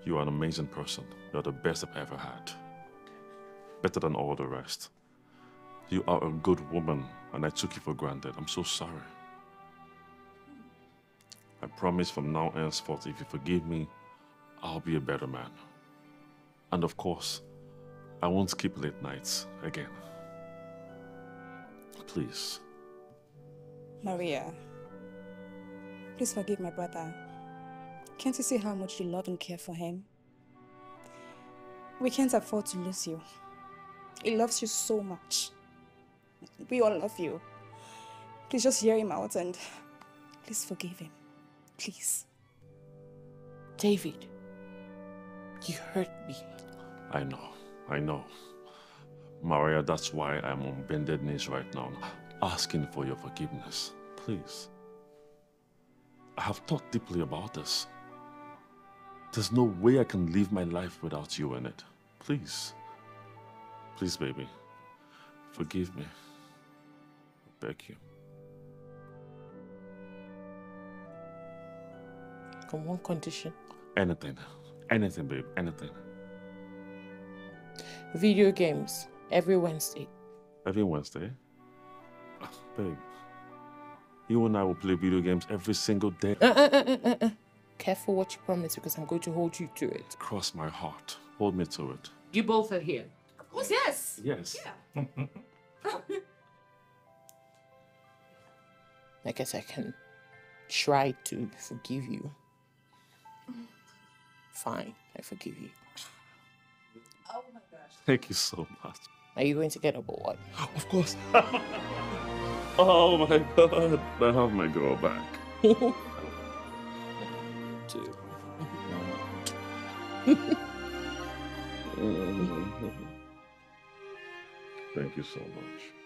You are an amazing person. You're the best I've ever had. Better than all the rest. You are a good woman, and I took you for granted. I'm so sorry. I promise from now henceforth, if you forgive me, I'll be a better man. And of course, I won't skip late nights again. Please. Maria, please forgive my brother. Can't you see how much you love and care for him? We can't afford to lose you. He loves you so much. We all love you. Please just hear him out and please forgive him. Please. David, you hurt me. I know, I know. Maria, that's why I'm on bended knees right now, asking for your forgiveness. Please. I have thought deeply about this. There's no way I can live my life without you in it. Please. Please, baby. Forgive me. I beg you. On one condition Anything. Anything, babe. Anything. video games every Wednesday. Every Wednesday. Ah, Babe. You and I will play video games every single day. Uh, uh, uh, uh, uh, uh. Careful what you promise because I'm going to hold you to it. Cross my heart. Hold me to it. You both are here. Who's yes? Yes. <laughs> I guess I can try to forgive you. Fine, I forgive you. Oh my gosh. Thank you so much. Are you going to get up or what? Of course. <laughs> oh my god. I have my girl back. <laughs> Two. <laughs> Thank you so much.